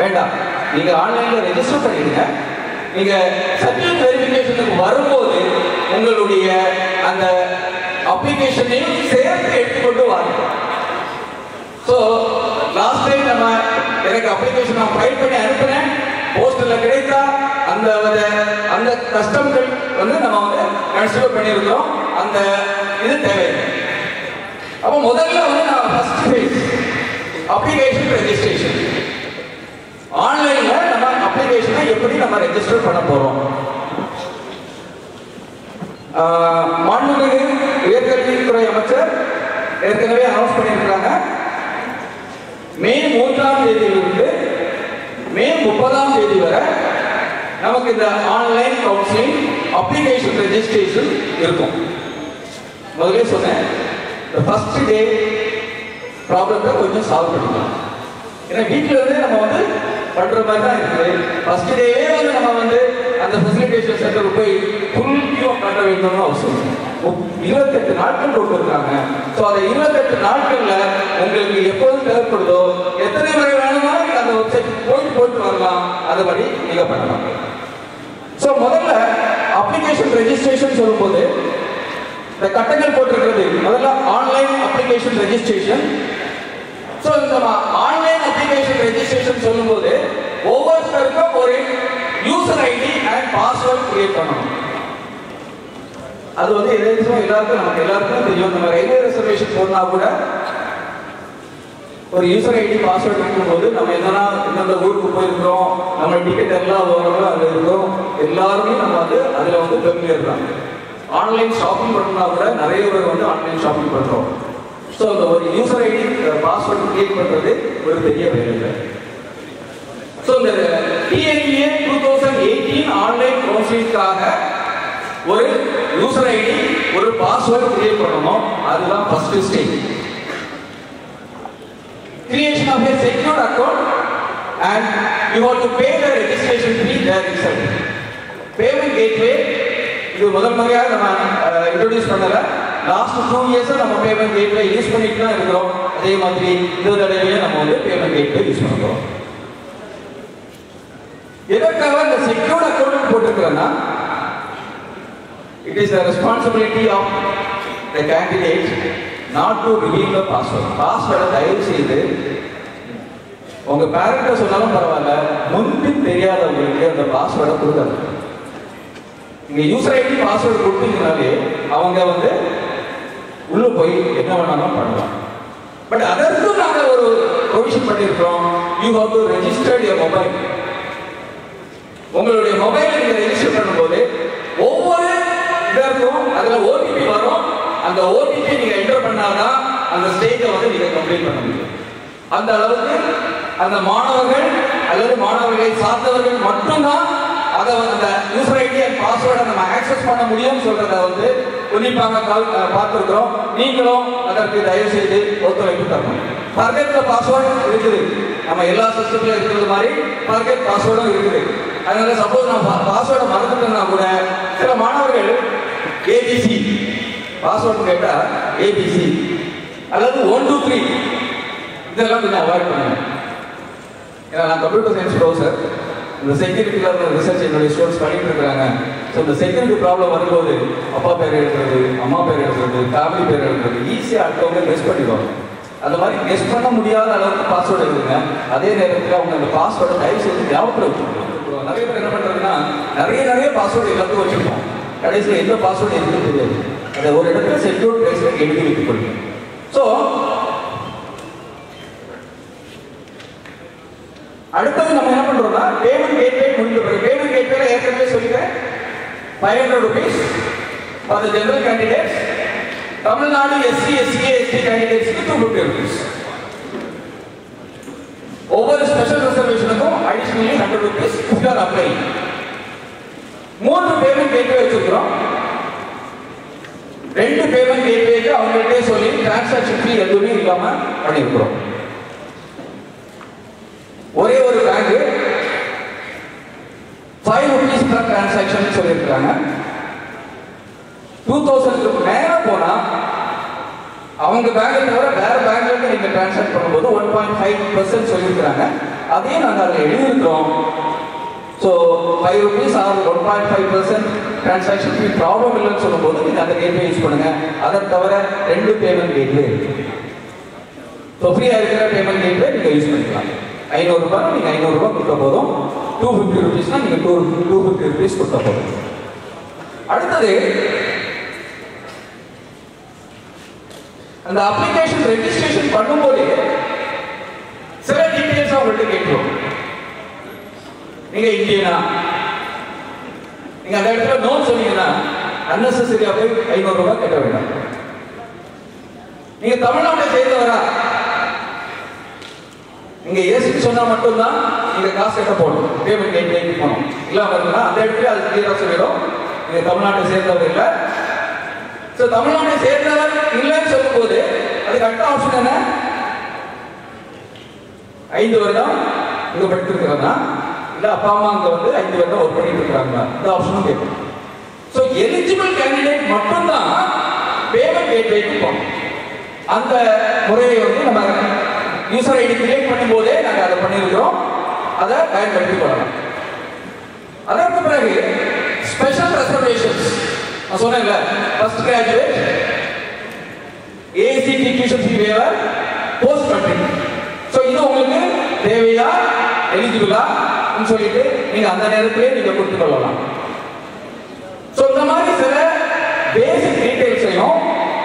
வேண்டாம். நீங்க ஆன்லைன்ல ரெஜிஸ்டர் பண்ணிடுங்க. நீங்க சர்டிஃபிகேட் வெரிஃபிகேஷனுக்கு வரும்போது உங்களுடைய அந்த அப்ளிகேஷனையும் சேர்த்து எடுத்துக்கொண்டு வாங்க. ஸோ லாஸ்ட் டைம் நம்ம எனக்கு அப்ளிகேஷன் நான் ஃபைல் பண்ணி அனுப்புனேன். போஸ்டர்ல கிடைத்தா அந்த அந்த- அந்த கஷ்டங்கள் வந்து நம்ம வந்து கன்சிடர் பண்ணியிருக்கிறோம். அந்த இது தேவையில்லை. அப்போ முதல்ல வந்து நான் ஃபர்ஸ்ட் ஃபேஸ் அப்ளிகேஷன் ரெஜிஸ்ட்ரேஷன் ஆன்லைன்ல நம்ம அப்ளிகேஷனை எப்படி நம்ம ரெஜிஸ்டர் பண்ண போறோம்? மாண்புமிகு உயர்கல்வித்துறை அமைச்சர் ஏற்கனவே அனௌன்ஸ் பண்ணியிருக்கிறாங்க. மே மூன்றாம் தேதியிலிருந்து மே முப்பதாம் தேதி வரை நமக்கு இந்த ஆன்லைன் கவுன்சிலிங் அப்ளிகேஷன் ரெஜிஸ்ட்ரேஷன் இருக்கும். முதலே சொன்னேன். இந்த ஃபர்ஸ்ட் டே ப்ராப்ளத்தை கொஞ்சம் சால்வ் பண்ணிக்கலாம். ஏன்னா வீட்டில் இருந்தே நம்ம வந்து பண்ணுற மாதிரி தான் இருக்குது. ஃபர்ஸ்ட் டேவே வந்து நம்ம வந்து அந்த ஃபெசிலிட்டேஷன் சென்டர் போய் ஃபுல் கியூ பண்ண வேண்டும்னு அவசியம் இருபத்தெட்டு நாட்கள் கொடுத்துருக்காங்க ஸோ அந்த இருபத்தெட்டு நாட்களில் உங்களுக்கு எப்போது தேவைப்படுதோ எத்தனை முறை வேணுமாலும் அந்த வெப்சைட் போயிட்டு போயிட்டு வரலாம். அதுபடி நீங்க பண்ணலாம். ஸோ முதல்ல அப்ளிகேஷன் ரெஜிஸ்ட்ரேஷன் சொல்லும்போது இந்த கட்டங்கள் போட்டிருக்கிறது. முதல்ல ஆன்லைன் அப்ளிகேஷன் ரெஜிஸ்ட்ரேஷன் ஸோ இந்த ஆன்லைன் அப்ளிகேஷன் ரெஜிஸ்ட்ரேஷன் சொல்லும்போது ஒவ்வொருத்தருக்கும் ஒரு user ID and password create பண்ணணும். அது வந்து எதாச்சும் எல்லாருக்கும் நமக்கு எல்லாருக்கும் தெரியும். நம்ம ரயில்வே ரிசர்வேஷன் போனா கூட ஒரு யூசர் ஐடி பாஸ்வேர்ட் இருக்கும்போது நம்ம என்னன்னா எந்தெந்த ஊருக்கு போயிருக்கிறோம் நம்ம டிக்கெட் எல்லாம் வரும் அதுல இருக்கிறோம் எல்லாருமே நம்ம வந்து அதுல வந்து பெருமையாக இருக்காங்க ஆன்லைன் ஷாப்பிங் பண்ணா கூட நிறைய பேர் வந்து ஆன்லைன் ஷாப்பிங் பண்றோம். ஸோ அந்த ஒரு யூசர் ஐடி பாஸ்வேர்டு கிரியேட் பண்றது ஒரு பெரிய வேலை ஸோ இந்த TNEA two thousand eighteen online கவுன்சிலிங்காக ஒரு யூசர் ஐடி ஒரு பாஸ்வேர்டு கிரியேட் பண்ணணும். அதுதான் first stage creation of a secure account and you have to pay the registration fee there itself. Payment gateway இது முதல் முறையாக நம்ம இன்ட்ரோடியூஸ் பண்ணல. லாஸ்ட் டூ இயர்ஸா நம்ம பேமெண்ட் கேட்வே யூஸ் பண்ணிட்டு தான் இருக்கிறோம். அதே மாதிரி இந்த தடவையும் நம்ம வந்து பேமெண்ட் கேட்வே யூஸ் பண்ணுறோம் எதற்காக இந்த secured account போட்டிருக்கிறேன்னா it is the responsibility of the candidate not to reveal the password பாஸ்வேர்டை தயவு செய்து உங்க பேரண்ட்டை சொன்னாலும் பரவாயில்ல முன்பின் தெரியாதவங்களுக்கு அந்த பாஸ்வேர்டை கொடுக்காது நீங்க யூசர் ஐடி பாஸ்வேர்டு கொடுத்தீங்கனாலே அவங்க வந்து உள்ள போய் என்ன வேணாலும் பண்ணலாம். பட் அதற்கும் நாங்க ஒரு ப்ரொவிஷன் பண்ணியிருக்கிறோம் you have to registered your mobile உங்களுடைய மொபைலை நீங்க ரெஜிஸ்டர் பண்ணும்போது ஒவ்வொரு இதற்கும் அதுல ஓடிபி வரும். அந்த ஓடிபி நீங்க என்டர் பண்ணாதான் அந்த ஸ்டேஜை வந்து நீங்க கம்ப்ளீட் பண்ண முடியும். அந்த அளவுக்கு அந்த மாணவர்கள் அல்லது மாணவர்களை சார்ந்தவர்கள் மட்டும்தான் அதை அந்த யூசர் ஐடி பாஸ்வேர்டை நம்ம ஆக்சஸ் பண்ண முடியும்னு சொல்றத வந்து உன்னிப்பாக கால் பார்த்துருக்கிறோம். நீங்களும் அதற்கு தயவு செய்து ஒத்துழைப்பு தரணும். பர்கெட்ல பாஸ்வேர்டு இருக்குது. நம்ம எல்லா சிஸ்டம்ல இருக்கிறது மாதிரி பர்கெட் பாஸ்வேர்டும் இருக்குது. அதனால சப்போஸ் நான் பாஸ்வேர்டை மறந்துட்டேன்னா கூட சில மாணவர்கள் ஏபிசி பாஸ்வேர்டு கேட்டா ஏபிசி அல்லது ஒன் டூ த்ரீ இதெல்லாம் கொஞ்சம் அவாய்ட் பண்ணுங்க. ஏன்னா நான் கம்ப்யூட்டர் சயின்ஸ் ப்ரொஃபஸர் இந்த செக்யூரிட்டியில் ரிசர்ச் என்னுடைய ஸ்டூடெண்ட்ஸ் பண்ணிட்டு இருக்கிறாங்க. ஸோ இந்த செக்யூரிட்டி ப்ராப்ளம் வரும்போது அப்பா பேர் எழுதுறது அம்மா பேர் எழுதுறது ஃபேமிலி பேர் எழுதுறது ஈஸியாக அடுத்தவங்க கெஸ் பண்ணிடுவாங்க. அந்த மாதிரி கெஸ் பண்ண முடியாத அளவுக்கு பாஸ்வேர்டு எழுதுங்க. அதே நேரத்தில் அவங்க அந்த பாஸ்வேர்டை தயவு செய்து ஞாபகப்படுத்துங்க நிறைய பேர் என்ன பண்ணுறதுன்னா நிறைய நிறைய பாஸ்வேர்டு எல்லாத்தையும் வச்சுருப்போம் கடைசியில் எந்த பாஸ்வேர்டு எதுவும் தெரியாது. அதை ஒரு இடத்துல செக்யூர் பிளேஸில் எழுதி வைத்துக் கொள்ளுங்க ஸோ அடுத்தது நம்ம என்ன பண்றோம்னா பேமெண்ட் கேட்வே முடிந்த பிறகு பேமெண்ட் கேட்வேல ஏற்கனவே சொல்லிட்டேன். Five hundred rupees for the general candidates Tamil Nadu SC SC ST கேண்டிடேட்ஸ்க்கு two fifty rupees ஒவ்வொரு special ரிசர்வேஷனுக்கும் additionally hundred rupees fifty apply மூன்று பேமெண்ட் கேட்வே வச்சிருக்கிறோம். ரெண்டு பேமெண்ட் கேட்வேக்கு அவங்கள்ட்டே சொல்லி டிரான்சாக்ஷன் ஃபீ எதுவுமே இல்லாமல் பண்ணியிருக்கிறோம் ஒரே ஒரு bank five rupees per transaction சொல்லியிருக்காங்க டூ தௌசண்ட்க்கு மேல போனா அவங்க பேங்கை தவிர வேற பேங்க்ல இருந்து நீங்க டிரான்சாக்ட் பண்ணும்போது ஒன் பாயிண்ட் ஃபைவ் பர்சன்ட் சொல்லியிருக்கிறாங்க. அதையும் நாங்கள் அதில் எழுதியிருக்கிறோம். So five rupees or one point five percent transaction fee problem இல்லைன்னு சொல்லும்போது நீங்கள் அந்த கேட்வே யூஸ் பண்ணுங்க. அதை தவிர ரெண்டு பேமெண்ட் கேட்வே இருக்கு. ஸோ ஃப்ரீயாக இருக்கிற பேமெண்ட் கேட்வே நீங்கள் யூஸ் பண்ணிக்கலாம். ஐநூறுரூபா நீங்கள் ஐநூறுரூபா கொடுத்த போதும். டூ ஃபிஃப்டி ருபீஸ்னா நீங்கள் டூ டூ ஃபிஃப்டி ருபீஸ் கொடுத்த போதும். அடுத்தது அந்த அப்ளிகேஷன் ரெஜிஸ்ட்ரேஷன் பண்ணும்போது சில டீட்டெயில்ஸ் அவங்கள்ட்ட கேட்கிறோம் நீங்க இந்தியனா? நீங்க அந்த இடத்துல நோ சொன்னீங்கன்னா அன்னெசரியா போய் ஐநூறு ரூபாய் கட்ட வேண்டாம். நீங்க தமிழ்நாட்டை சேர்ந்தவரா? இங்க ஏசி சொன்னா மட்டும்தான் நீங்க காசு கட்ட போகணும். பேமெண்ட் கேட்வே போகணும். இல்லை பார்த்தீங்கன்னா அந்த இடத்துல அது கிளியரா சொல்லிடும். நீங்க தமிழ்நாட்டை சேர்ந்தவர் இல்ல. சோ தமிழ்நாட்டை சேர்ந்தவர் இல்லைன்னு சொல்லும்போது அதுக்கு அடுத்த ஆப்ஷன் என்ன? ஐந்து வருடம் இங்க படித்திருக்கிறதா இல்ல அப்பா அம்மா அங்க வந்து ஐந்து வருடம் ஒர்க் பண்ணிட்டு இருக்காங்களா இந்த ஆப்ஷனும் கேட்கும். சோ எலிஜிபிள் கேண்டிடேட் மட்டும்தான் பேமெண்ட் கேட்வேக்கு போகணும். அந்த முறையை வந்து நம்ம யூசர் ஐடி கிரியேட் பண்ணும்போதே நாங்கள் அதை பண்ணியிருக்கிறோம். அதை பயன்படுத்தி கொள்ளலாம். அதற்கு பிறகு ஸ்பெஷல் ரெசர்வேஷன்ஸ் நான் சொன்னேன்ல first graduate ACT tuition fee waiver post matric so இது உங்களுக்கு தேவையா எலிஜிபிளா சொல்லிட்டு நீங்க அந்த நேரத்திலே நீங்க கொடுத்துக் கொள்ளலாம். ஸோ இந்த மாதிரி சில பேசிக் டீடைல்ஸையும்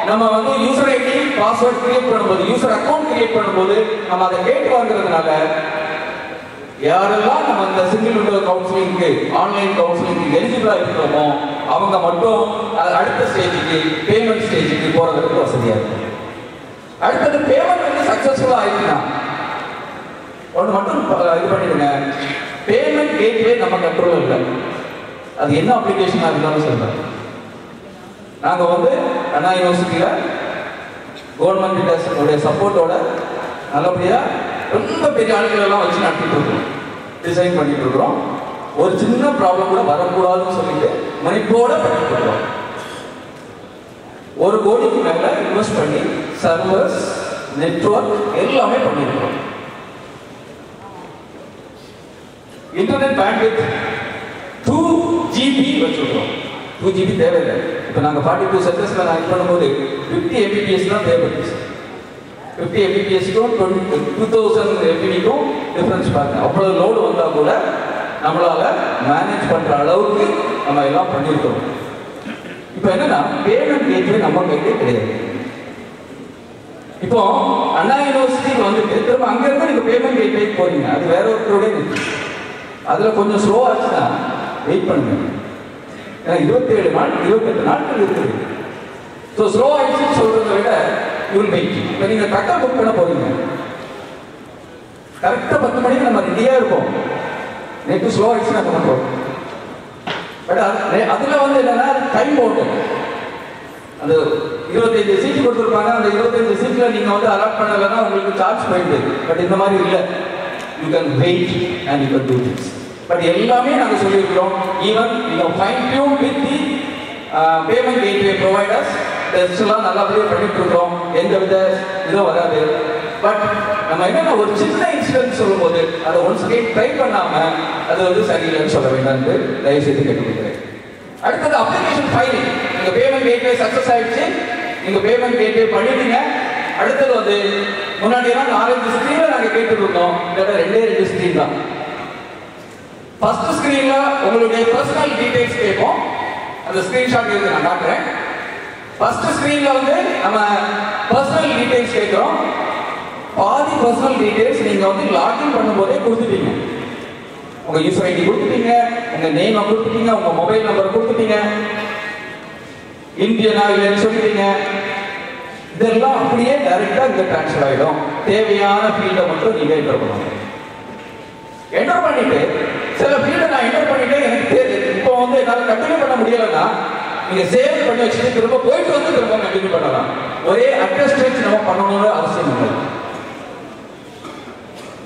நம்ம வந்து யூசர் ஐடி பாஸ்வேர்ட் கிரியேட் பண்ணும்போது யூசர் அக்கௌண்ட் கிரியேட் பண்ணும்போது நம்ம அதை கேட்டு வாங்குறதுனால யாரெல்லாம் நம்ம இந்த சிங்கிள் விண்டோ கவுன்சிலிங்க்கு ஆன்லைன் கவுன்சிலிங்க்கு எலிஜிபிளா இருக்கிறோமோ அவங்க மட்டும் அடுத்த ஸ்டேஜுக்கு பேமெண்ட் ஸ்டேஜுக்கு போறதுக்கு வசதியா இருக்கும். அடுத்தது பேமெண்ட் வந்து சக்சஸ்ஃபுல்லா ஆயிடுச்சுன்னா ஒன்று மட்டும் இது பண்ணிடுங்க. பேமெண்ட் கேட்வே நம்ம கண்ட்ரோல் இல்லை. அது என்ன அப்ளிகேஷனாக இருந்தாலும் சொல்றேன் நாங்கள் வந்து அண்ணா யூனிவர்சிட்டியில் கவர்மெண்ட் உடைய சப்போர்ட்டோட நல்லபடியாக ரொம்ப பெரிய ஆளுகள் எல்லாம் வச்சு நடத்திட்டு இருக்கோம். டிசைன் பண்ணிட்டு இருக்கிறோம். ஒரு சின்ன ப்ராப்ளம் கூட வரக்கூடாதுன்னு சொல்லிட்டு மணிப்போட பண்ணிட்டு இருக்கிறோம். ஒரு கோடிக்கு மேலே இன்வெஸ்ட் பண்ணி சர்வர்ஸ் நெட்வொர்க் எல்லாமே பண்ணிருக்கோம் இன்டர்நெட் பேண்ட்வித் டூ ஜிபி வச்சுருக்கோம் டூ ஜிபி தேவையில்லை. இப்போ நாங்கள் ஃபார்ட்டி டூ சென்டர்ஸில் நான் இது பண்ணும்போது ஃபிஃப்டி எம்பிபிஎஸ் தான் தேவைப்பட்டுச்சு ஃபிஃப்டி எம்பிபிஎஸ்க்கும் டுவெண்ட்டி டூ தௌசண்ட் எம்பிபிக்கும் டிஃப்ரென்ஸ் பாருங்க. அவ்வளோ லோடு வந்தால் கூட நம்மளால் மேனேஜ் பண்ணுற அளவுக்கு நம்ம எல்லாம் பண்ணியிருக்கோம் இப்போ என்னன்னா பேமெண்ட் கேட்வே நம்ம கையிலே கிடையாது. இப்போ அண்ணா யூனிவர்சிட்டிக்கு வந்துட்டு திரும்ப அங்கேருந்து நீங்கள் பேமெண்ட் கேட்வே போறீங்க. அது வேற ஒருத்தருடைய அதில் கொஞ்சம் ஸ்லோ ஆச்சுன்னா வெயிட் பண்ணுங்க. இருபத்தி இருபத்தேழு நாள் இருபத்தெட்டு நாட்கள் இருக்குது. ஸோ ஸ்லோ ஆயிடுச்சுன்னு சொல்றதை விட யூல் வெயிட் இப்போ நீங்கள் கரெக்டாக புக் பண்ண போறீங்க. கரெக்டாக பத்து மணிக்கு நம்ம ரெடியாக இருப்போம். நேற்று ஸ்லோ ஆயிடுச்சுன்னா என்ன பண்ணுறோம் பட் அதில் வந்து என்னன்னா டைம் ஓட்டு அந்த இருபத்தஞ்சு சீட் கொடுத்துருப்பாங்க. அந்த இருபத்தஞ்சு சீட்ல நீங்கள் வந்து அலாட் பண்ணலைன்னா உங்களுக்கு சார்ஜ் போயிடுது பட் இந்த மாதிரி இல்லை. You can wait and you can do things but எல்லாமே நாங்கள் சொல்லியிருக்கிறோம். ஈவன் நீங்கள் uh, fine tune with the payment gateway providers டெஸ்ட்லாம் நல்லபடியாக பண்ணிட்டு இருக்கிறோம் எந்த வித இதுவும் வராது. பட் நம்ம என்னென்ன ஒரு சின்ன இன்சிடென்ட் சொல்லும்போது அதை ஒன்ஸ் அகைன் ட்ரை பண்ணாமல் அது வந்து சரியில்லைன்னு சொல்ல வேண்டாம்னு தயவு செய்து கேட்டுக்கொள்கிறேன். அடுத்தது அப்ளிகேஷன் ஃபைலிங் நீங்கள் பேமெண்ட் கேட்வே சக்ஸஸ் ஆயிடுச்சு. நீங்கள் பேமெண்ட் கேட்வே பண்ணிட்டீங்க. அடுத்தது வந்து முன்னாடி எல்லாம் நாலஞ்சு ஸ்கிரீன்ல நாங்கள் கேட்டுட்டு இருந்தோம் இதோட ரெண்டே ரெண்டு ஸ்கிரீன் தான். ஃபர்ஸ்ட் ஸ்கிரீன்ல உங்களுடைய பர்சனல் டீடைல்ஸ் கேட்போம். அந்த ஸ்கிரீன்ஷாட் எடுத்து நான் காட்டுறேன். ஃபர்ஸ்ட் ஸ்கிரீன்ல வந்து நம்ம பர்சனல் டீடைல்ஸ் கேட்கிறோம். பாதி பர்சனல் டீடைல்ஸ் நீங்க வந்து லாக்இன் பண்ணும்போதே கொடுத்துட்டீங்க. உங்க யூசர் ஐடி கொடுத்துட்டீங்க உங்க நேம் கொடுத்துட்டீங்க உங்க மொபைல் நம்பர் கொடுத்துட்டீங்க. இந்தியனா இல்லைன்னு சொல்லிட்டீங்க. இதெல்லாம் அப்படியே டைரக்டா இங்க டிரான்ஸ்ஃபர் ஆயிடும். தேவையான ஃபீல்டை மட்டும் நீங்க என்டர் பண்ணணும். என்டர் பண்ணிட்டு சில ஃபீல்டை நான் என்ன பண்ணிட்டேன் எனக்கு தெரியுது. இப்போ வந்து என்னால் கண்டினியூ பண்ண முடியலன்னா நீங்க சேவ் பண்ணி வச்சுட்டு திரும்ப போயிட்டு வந்து திரும்ப கண்டினியூ பண்ணலாம். ஒரே அட்டஸ்டேஜ் நம்ம பண்ணணும்னு அவசியம் இல்லை.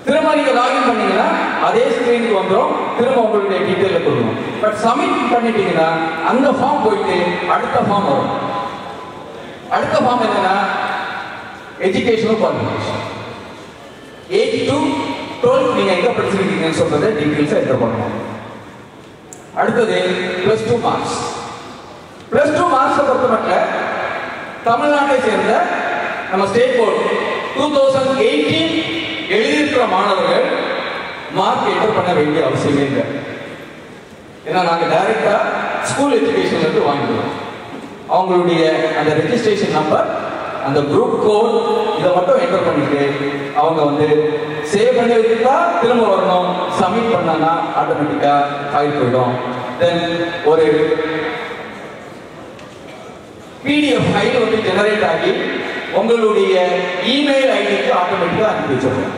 திரும்ப நீங்க லாகின் பண்ணீங்கன்னா அதே ஸ்கிரீனுக்கு வந்துடும் திரும்ப உங்களுடைய டீட்டெயில கொடுக்கணும். பட் சப்மிட் பண்ணிட்டீங்கன்னா அந்த ஃபார்ம் போயிட்டு அடுத்த ஃபார்ம் வரும். அடுத்த ஃபார்ம் என்னன்னா எஜுகேஷனல் குவாலிஃபிகேஷன் எயிட் டு டோல் நீங்க எங்க படிச்சிருக்கீங்கன்னு சொல்றதை டீட்டெயில்ஸ் என்டர் பண்ணணும். அடுத்தது plus two marks plus two மார்க்ஸை பொறுத்த மட்டும் தமிழ்நாட்டை சேர்ந்த நம்ம state board two thousand eighteen எழுதியிருக்கிற மாணவர்கள் மார்க் என்டர் பண்ண வேண்டிய அவசியமே இல்லை. ஏன்னா நாங்கள் டைரக்டா ஸ்கூல் எஜுகேஷன்ல இருந்து வாங்கிடுவோம் அவங்களுடைய அந்த ரெஜிஸ்ட்ரேஷன் நம்பர் அந்த குரூப் கோட் இதை மட்டும் என்டர் பண்ணிட்டு அவங்க வந்து சேவ் பண்ணி வச்சுட்டா திரும்ப வரணும். சப்மிட் பண்ணனா ஆட்டோமேட்டிக்காக ஃபைல் போயிடும். தென் ஒரு பிடிஎஃப் ஃபைல் வந்து ஜெனரேட் ஆகி உங்களுடைய இமெயில் ஐடிக்கு ஆட்டோமேட்டிக்காக அனுப்பி வச்சிருக்கோம்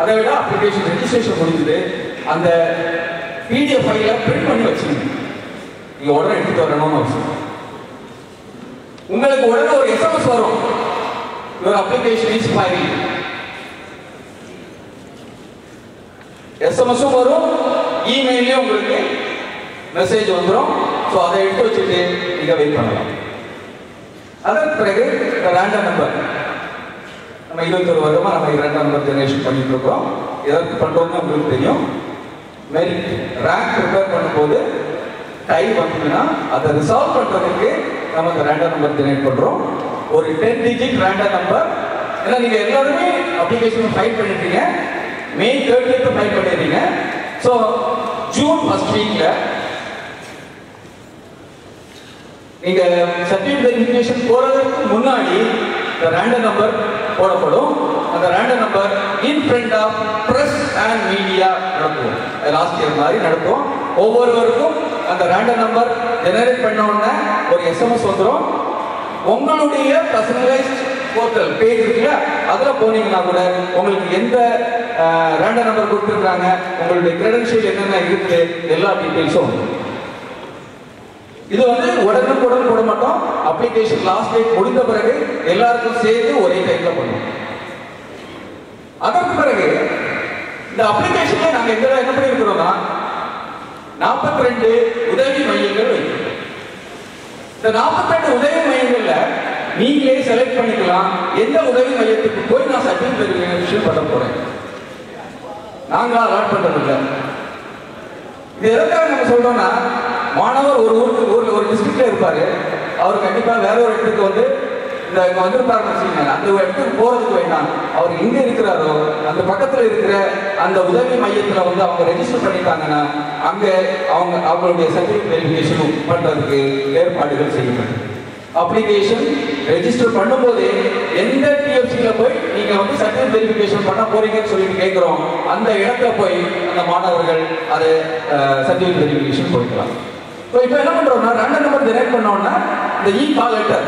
அதை விட அப்ளிகேஷன் ரெஜிஸ்ட்ரேஷன் முடிஞ்சது. அந்த பிடிஎஃப் ஃபைலை பிரிண்ட் பண்ணி வச்சுருங்க. நீங்கள் உடனே எடுத்துட்டு வரணும்னு அவசியம் உங்களுக்கு உடனே ஒரு எஸ்எம்எஸ் வரும். யுவர் அப்ளிகேஷன் இஸ் ஃபைல் எஸ்எம்எஸும் வரும். இமெயிலையும் உங்களுக்கு மெசேஜ் வந்துடும் ஸோ அதை எடுத்து வச்சுட்டு நீங்க வெயிட் பண்ணலாம். அதற்கு பிறகு ரேண்டம் நம்பர் நம்ம இருபத்தொரு வருமா நம்ம ரேண்டம் நம்பர் ஜெனரேஷன் பண்ணிட்டு இருக்கோம் எதற்கு பண்றோம்னு உங்களுக்கு தெரியும். மெரிட் ரேங்க் ப்ரிப்பேர் பண்ணும்போது டைம் வந்ததுன்னா அதை ரிசால்வ் பண்ணுறதுக்கு நம்ம இந்த ரேண்டம் நம்பர் ஜெனரேட் பண்ணுறோம் ஒரு டென் டிஜிட் ரேண்டம் நம்பர் ஏன்னா நீங்கள் எல்லாருமே அப்ளிகேஷன் ஃபைல் பண்ணிட்டீங்க மே தேர்ட்டியத்து ஃபைல் பண்ணிடுறீங்க. ஸோ ஜூன் ஃபர்ஸ்ட் வீக்கில் நீங்கள் சர்டிஃபிகேட் வெரிஃபிகேஷன் போகிறதுக்கு முன்னாடி இந்த ரேண்டம் நம்பர் போடப்படும். அந்த random number in front of press and media நடத்துவோம் லாஸ்ட் இயர் மாதிரி நடத்துவோம் ஒவ்வொருவருக்கும் அந்த ரேண்டம் நம்பர் ஜெனரேட் பண்ண உடனே ஒரு எஸ்எம்எஸ் வந்துடும் உங்களுடைய பர்சனலைஸ்ட் போர்ட்டல் பேஜ் இருக்குல்ல அதில் போனீங்கன்னா கூட உங்களுக்கு எந்த ரேண்டம் நம்பர் கொடுத்துருக்காங்க உங்களுடைய கிரெடென்ஷியல் என்னென்ன இருக்கு எல்லா டீட்டெயில்ஸும் வந்துடும் இது வந்து உடனுக்குடன் போட மாட்டோம். அப்ளிகேஷன் லாஸ்ட் டேட் முடிந்த பிறகு எல்லாருக்கும் சேர்த்து ஒரே டைம்ல பண்ணுவோம். அதற்கு பிறகு இந்த அப்ளிகேஷன்ல நாங்க எந்த என்ன பண்ணிருக்கிறோம்னா நாற்பத்தி ரெண்டு உதவி மையங்கள் வைக்கிறோம் இந்த நாற்பத்தி ரெண்டு உதவி மையங்கள்ல நீங்களே செலக்ட் பண்ணிக்கலாம். எந்த உதவி மையத்துக்கு போய் நான் சர்டிஃபிகேட் பெறுகிறேன் விஷயம் பண்ண போறேன். நாங்களா அலாட் பண்றது இல்லை. இது எதற்காக நம்ம சொல்றோம்னா மாணவர் ஒரு ஊருக்கு ஊர்ல ஒரு டிஸ்ட்ரிக்ட்ல இருப்பாரு. அவர் கண்டிப்பா வேற ஒரு இடத்துக்கு வந்து இந்த இங்க வந்திருப்பாருன்னு வச்சுக்கோங்க அந்த இடத்துக்கு போறதுக்கு வேண்டாம். அவர் எங்க இருக்கிறாரோ அந்த பக்கத்துல இருக்கிற அந்த உதவி மையத்துல வந்து அவங்க ரெஜிஸ்டர் பண்ணிட்டாங்கன்னா அங்க அவங்க அவங்களுடைய சர்டிபிகேட் வெரிஃபிகேஷன் பண்றதுக்கு ஏற்பாடுகள் செய்யப்படும். அப்ளிகேஷன் ரெஜிஸ்டர் பண்ணும்போது எந்த டிஎஃப்சியில் போய் நீங்க வந்து சர்டிஃபிகேட் வெரிஃபிகேஷன் பண்ண போறீங்கன்னு சொல்லிட்டு கேட்குறோம் அந்த இடத்துல போய் அந்த மாணவர்கள் அதை சர்டிஃபிகேட் வெரிஃபிகேஷன் போய்க்கலாம் ஸோ இப்போ என்ன பண்றோம்னா ரெண்டு நம்பர் ஜெனரேட் பண்ணோம்னா இந்த இ கால் லெட்டர்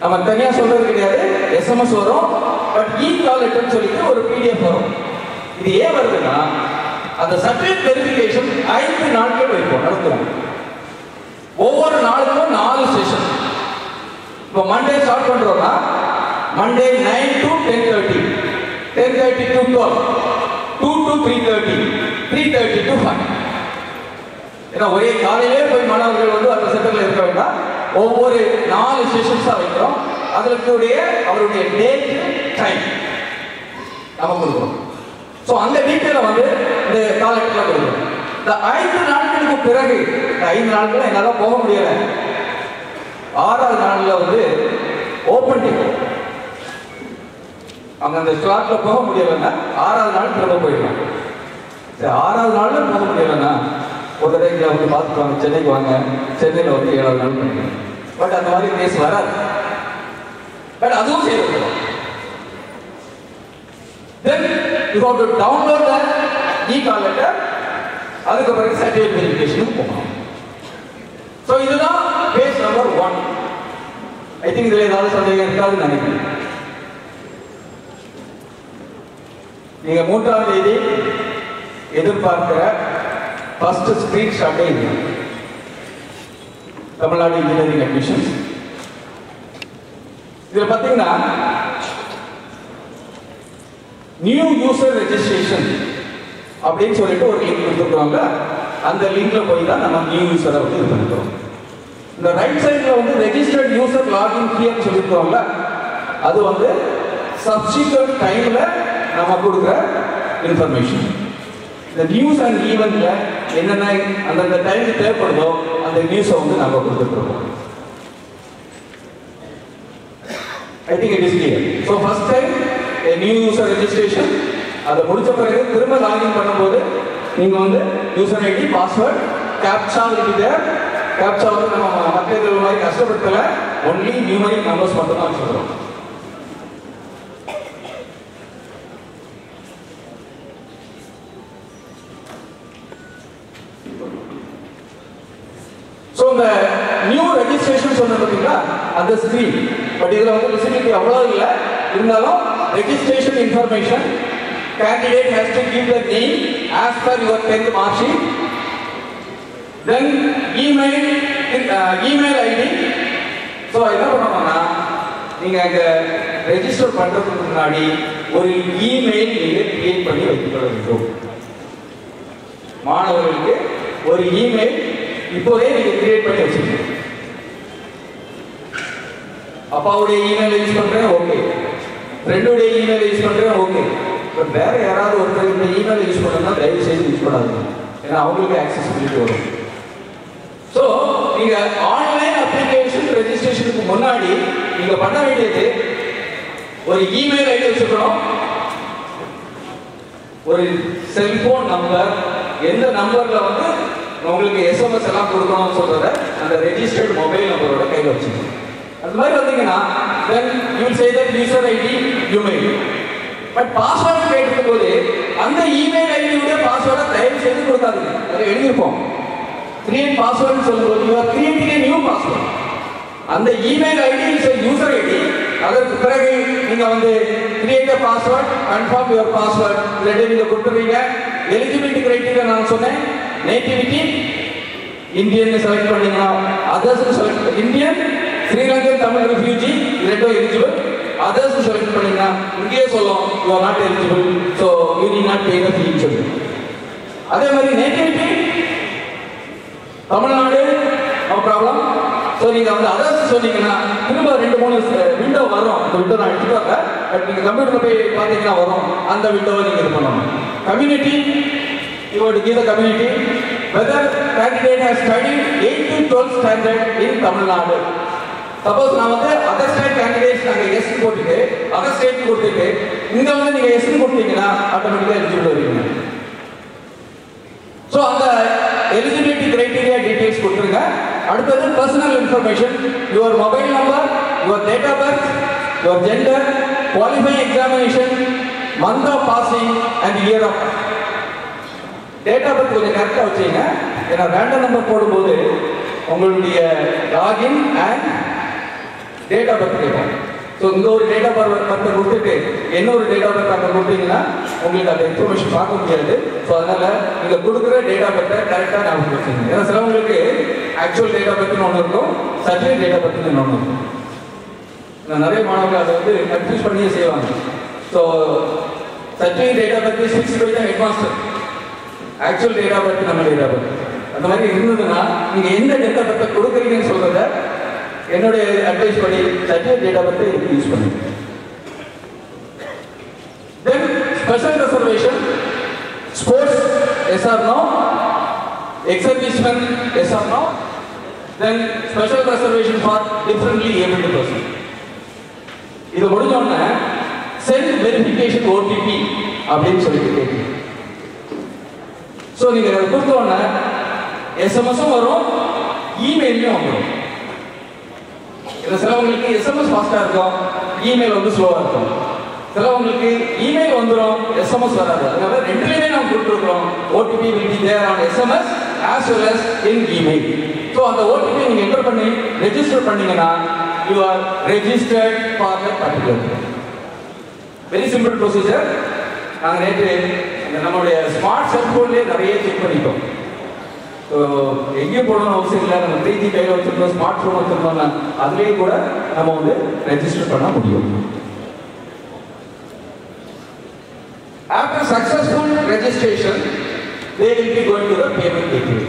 நம்ம தனியா சொல்றது கிடையாது. எஸ்எம்எஸ் வரும். பட் இ கால் லெட்டர்னு சொல்லிட்டு ஒரு பிடிஎஃப் வரும். இது ஏன் வருதுன்னா அந்த சர்டிபிகேட் வெரிஃபிகேஷன் ஐந்து நாட்கள் வைப்போம் நடத்துவோம். ஒவ்வொரு நாளுக்கும் நாலு செஷன் இப்போ மண்டே ஸ்டார்ட் பண்றோம்னா Monday nine to ten thirty ten thirty to twelve two to three thirty three thirty to five ஏன்னா ஒரே காலையிலே போய் மாணவர்கள் வந்து அந்த சென்டர்ல இருக்க வேண்டாம். ஒவ்வொரு நாலு செஷன்ஸா வைக்கிறோம். அதற்குடைய அவருடைய டேட் டைம் நம்ம கொடுக்குறோம். ஸோ அந்த டீட்டெயில வந்து இந்த காலகட்டத்தில் கொடுக்குறோம். இந்த ஐந்து நாட்களுக்கு பிறகு இந்த ஐந்து நாட்கள் என்னால் போக முடியல. ஆறாவது நாளில் வந்து ஓப்பன் டே அங்க அந்த ஸ்லாட்ல போக முடியலன்னா ஆறாவது நாள் திரும்ப போயிடலாம். சரி ஆறாவது நாள்ல போக முடியலன்னா ஒரு தடவை வந்து பார்த்துட்டு வாங்க சென்னைக்கு வாங்க. சென்னையில் வந்து ஏழாவது நாள் பண்ணிக்கலாம் பட் அந்த மாதிரி கேஸ் வராது. பட் அதுவும் செய்யறது then you have to download the e call letter அதுக்கு பிறகு சர்டிஃபிகேட் வெரிஃபிகேஷனுக்கு போகணும் ஸோ இதுதான் phase number one I think இதில் ஏதாவது சந்தேகம் இருக்காதுன்னு நினைக்கிறேன். நீங்கள் மூன்றாம் தேதி எதிர்பார்க்கிற ஃபர்ஸ்ட் ஸ்கிரீன் ஷாட்டே இது தமிழ்நாடு இன்ஜினியரிங் அட்மிஷன்ஸ் இதில் பார்த்தீங்கன்னா நியூ யூசர் ரெஜிஸ்ட்ரேஷன் அப்படின்னு சொல்லிட்டு ஒரு லிங்க் கொடுத்துருக்காங்க. அந்த லிங்க்ல போய் தான் நம்ம நியூ யூசரை வந்து இது பண்ணிக்கிறோம். இந்த ரைட் சைடில் வந்து ரெஜிஸ்டர்ட் யூசர் லாகின் கீன்னு சொல்லியிருக்கோம்ல அது வந்து சப்சிக்வெண்ட் டைமில் நம்ம கொடுக்குற இன்ஃபர்மேஷன் இந்த நியூஸ் அண்ட் ஈவெண்ட்டில் என்னென்ன அந்தந்த டைமுக்கு தேவைப்படுதோ அந்த நியூஸை வந்து நாங்கள் கொடுத்துட்ருக்கோம் I think it is clear so first time new user registration அதை முடிச்ச பிறகு திரும்ப லாகின் பண்ணும்போது நீங்கள் வந்து யூசர் ஐடி பாஸ்வேர்ட் கேப்சா இருக்குது கேப்சா வந்து நம்ம மற்ற மாதிரி கஷ்டப்படுத்தலை ஒன்லி நியூமரிக் நம்பர்ஸ் மட்டும் தான் இந்த நியூ ரெஜிஸ்ட்ரேஷன் சொன்ன பார்த்தீங்களா அந்த ஸ்க்ரீன் பட் இதில் வந்து ஃபெசிலிட்டி அவ்வளோ இல்லை. இருந்தாலும் registration information candidate has to give the name as per your tenth mark sheet then email email ID so என்ன பண்ணணும்னா நீங்கள் அங்கே ரெஜிஸ்டர் பண்ணுறதுக்கு முன்னாடி ஒரு இமெயில் நீங்கள் கிரியேட் பண்ணி வைத்துக்கொள்ள வேண்டும். மாணவர்களுக்கு ஒரு இமெயில் இப்போதே நீங்க கிரியேட் பண்ணி வச்சிருக்கீங்க. அப்பாவுடைய இமெயில் யூஸ் பண்றேன் ஓகே ஃப்ரெண்டுடைய இமெயில் யூஸ் பண்றேன் ஓகே இப்போ வேற யாராவது ஒருத்தர் இந்த இமெயில் யூஸ் பண்ணா தயவு செய்து யூஸ் பண்ணாதீங்க. ஏன்னா அவங்களுக்கு ஆக்சசிபிலிட்டி வரும். ஸோ நீங்க ஆன்லைன் அப்ளிகேஷன் ரெஜிஸ்ட்ரேஷனுக்கு முன்னாடி நீங்க பண்ண வேண்டியது ஒரு இமெயில் ஐடி வச்சுக்கணும். ஒரு செல்போன் நம்பர் எந்த நம்பர்ல வந்து உங்களுக்கு எஸ்எம்எஸ் எல்லாம் கொடுக்கணும்னு சொல்றத அந்த ரெஜிஸ்டர்ட் மொபைல் நம்பரோட கையில் வச்சுக்கணும் அது மாதிரி வந்தீங்கன்னா then you say that user ID email but password கேட்கும் போது அந்த இமெயில் ஐடியோட பாஸ்வேர்டை தயவு செய்து கொடுக்காதீங்க. அதை எழுதியிருப்போம். கிரியேட் பாஸ்வேர்டு சொல்லும்போது you are creating new password அந்த email ID is user ID அதற்கு பிறகு நீங்க வந்து create password confirm your password ரெண்டு நீங்க கொடுத்துருவீங்க எலிஜிபிலிட்டி கிரைட்டீரியா நான் சொன்னேன். நேட்டிவிட்டி இந்தியன் செலக்ட் பண்ணீங்கன்னா others select Indian Sri Lankan Tamil refugee ரெண்டும் எலிஜிபிள் அதர்ஸ் செலக்ட் பண்ணீங்கன்னா இங்கேயே சொல்லும் you are not eligible so you need not pay the fee சொல்லி. அதே மாதிரி nativity Tamil Nadu no problem so நீங்கள் வந்து அதர்ஸ் சொன்னீங்கன்னா திரும்ப ரெண்டு மூணு விண்டோ வரும். அந்த விண்டோ நான் எடுத்துட்டு வரேன் பட் நீங்கள் கம்ப்யூட்டரில் போய் பார்த்தீங்கன்னா வரும். அந்த விண்டோவை நீங்கள் இது பண்ணணும். Community you want to give the community whether candidate has studied 8 to 12 standard in Tamil Nadu. Suppose நான் வந்து அதர் ஸ்டேட் கேண்டிடேட்ஸ் நாங்கள் எஸ் போட்டுட்டு அதர் ஸ்டேட் கொடுத்துட்டு இங்க வந்து நீங்க எஸ் கொடுத்தீங்கன்னா ஆட்டோமேட்டிக்கா எலிஜிபிள் வருவீங்க ஸோ அந்த எலிஜிபிலிட்டி கிரைட்டீரியா டீட்டெயில்ஸ் கொடுத்துருங்க அடுத்தது personal information your mobile number your date of birth your gender qualifying examination month of passing and year of date of birth கொஞ்சம் கரெக்டாக வச்சுங்க ஏன்னா ரேண்டம் நம்பர் போடும்போது உங்களுடைய login and date of birth கேட்கும் ஸோ இந்த ஒரு டேட் ஆஃப் பர்த்தை கொடுத்துட்டு என்ன ஒரு டேட் ஆஃப் பர்த் அங்கே கொடுத்தீங்கன்னா உங்களுக்கு அந்த இன்ஃபர்மேஷன் பார்க்க முடியாது. ஸோ அதனால் நீங்கள் கொடுக்குற டேட் ஆஃப் பர்த்தை கரெக்டாக ஞாபகம் வச்சுங்க ஏன்னா சிலவங்களுக்கு ஆக்சுவல் டேட் ஆஃப் பர்த்னு ஒன்று இருக்கும் சர்டிஃபிகேட் டேட் ஆஃப் பர்த்னு ஒன்று இருக்கும். நான் நிறைய மாணவர்கள் அதை வந்து கன்ஃபியூஸ் பண்ணியே செய்வாங்க. So certificate date of birth six by தான் head master actual date of birth நம்ம டேட் ஆஃப் பர்த் அந்த மாதிரி இருந்ததுன்னா நீங்க எந்த டேட் ஆஃப் பர்த் கொடுக்குறீங்கன்னு சொல்றத என்னுடைய அட்வைஸ் படி certificate date of birth use பண்ணுங்க. Then special reservation sports yes or no ex-servicemen yes or no then special reservation for differently abled person இது முடிஞ்ச உடனே செல்ஃப் வெரிஃபிகேஷன் ஓடிபி அப்படின்னு சொல்லிட்டு கேட்குறீங்க ஸோ நீங்கள் அதை கொடுத்த உடனே எஸ்எம்எஸும் வரும் இமெயிலையும் வந்துடும் இந்த சிலவங்களுக்கு எஸ்எம்எஸ் ஃபாஸ்ட்டாக இருக்கும் இமெயில் வந்து ஸ்லோவாக இருக்கும். சிலவங்களுக்கு இமெயில் வந்துடும் எஸ்எம்எஸ் வராது. அதனால ரெண்டுலேயுமே நம்ம கொடுத்துருக்கோம் OTP will be there on SMS as well as in email so அந்த ஓடிபி நீங்கள் என்டர் பண்ணி ரெஜிஸ்டர் பண்ணீங்கன்னா you are registered for the particular very simple procedure நாங்கள் நேற்று நம்மளுடைய ஸ்மார்ட் செல்போன்லேயே நிறைய செக் பண்ணிட்டோம். ஸோ எங்கேயும் அவசியம் இல்லை. நம்ம த்ரீ ஜி கையில் வச்சுருந்தோம் ஸ்மார்ட் ஃபோன் வச்சுருந்தோம்னா அதுலேயே கூட நம்ம வந்து ரெஜிஸ்டர் பண்ண முடியும். After successful registration, they will be going to the payment gateway.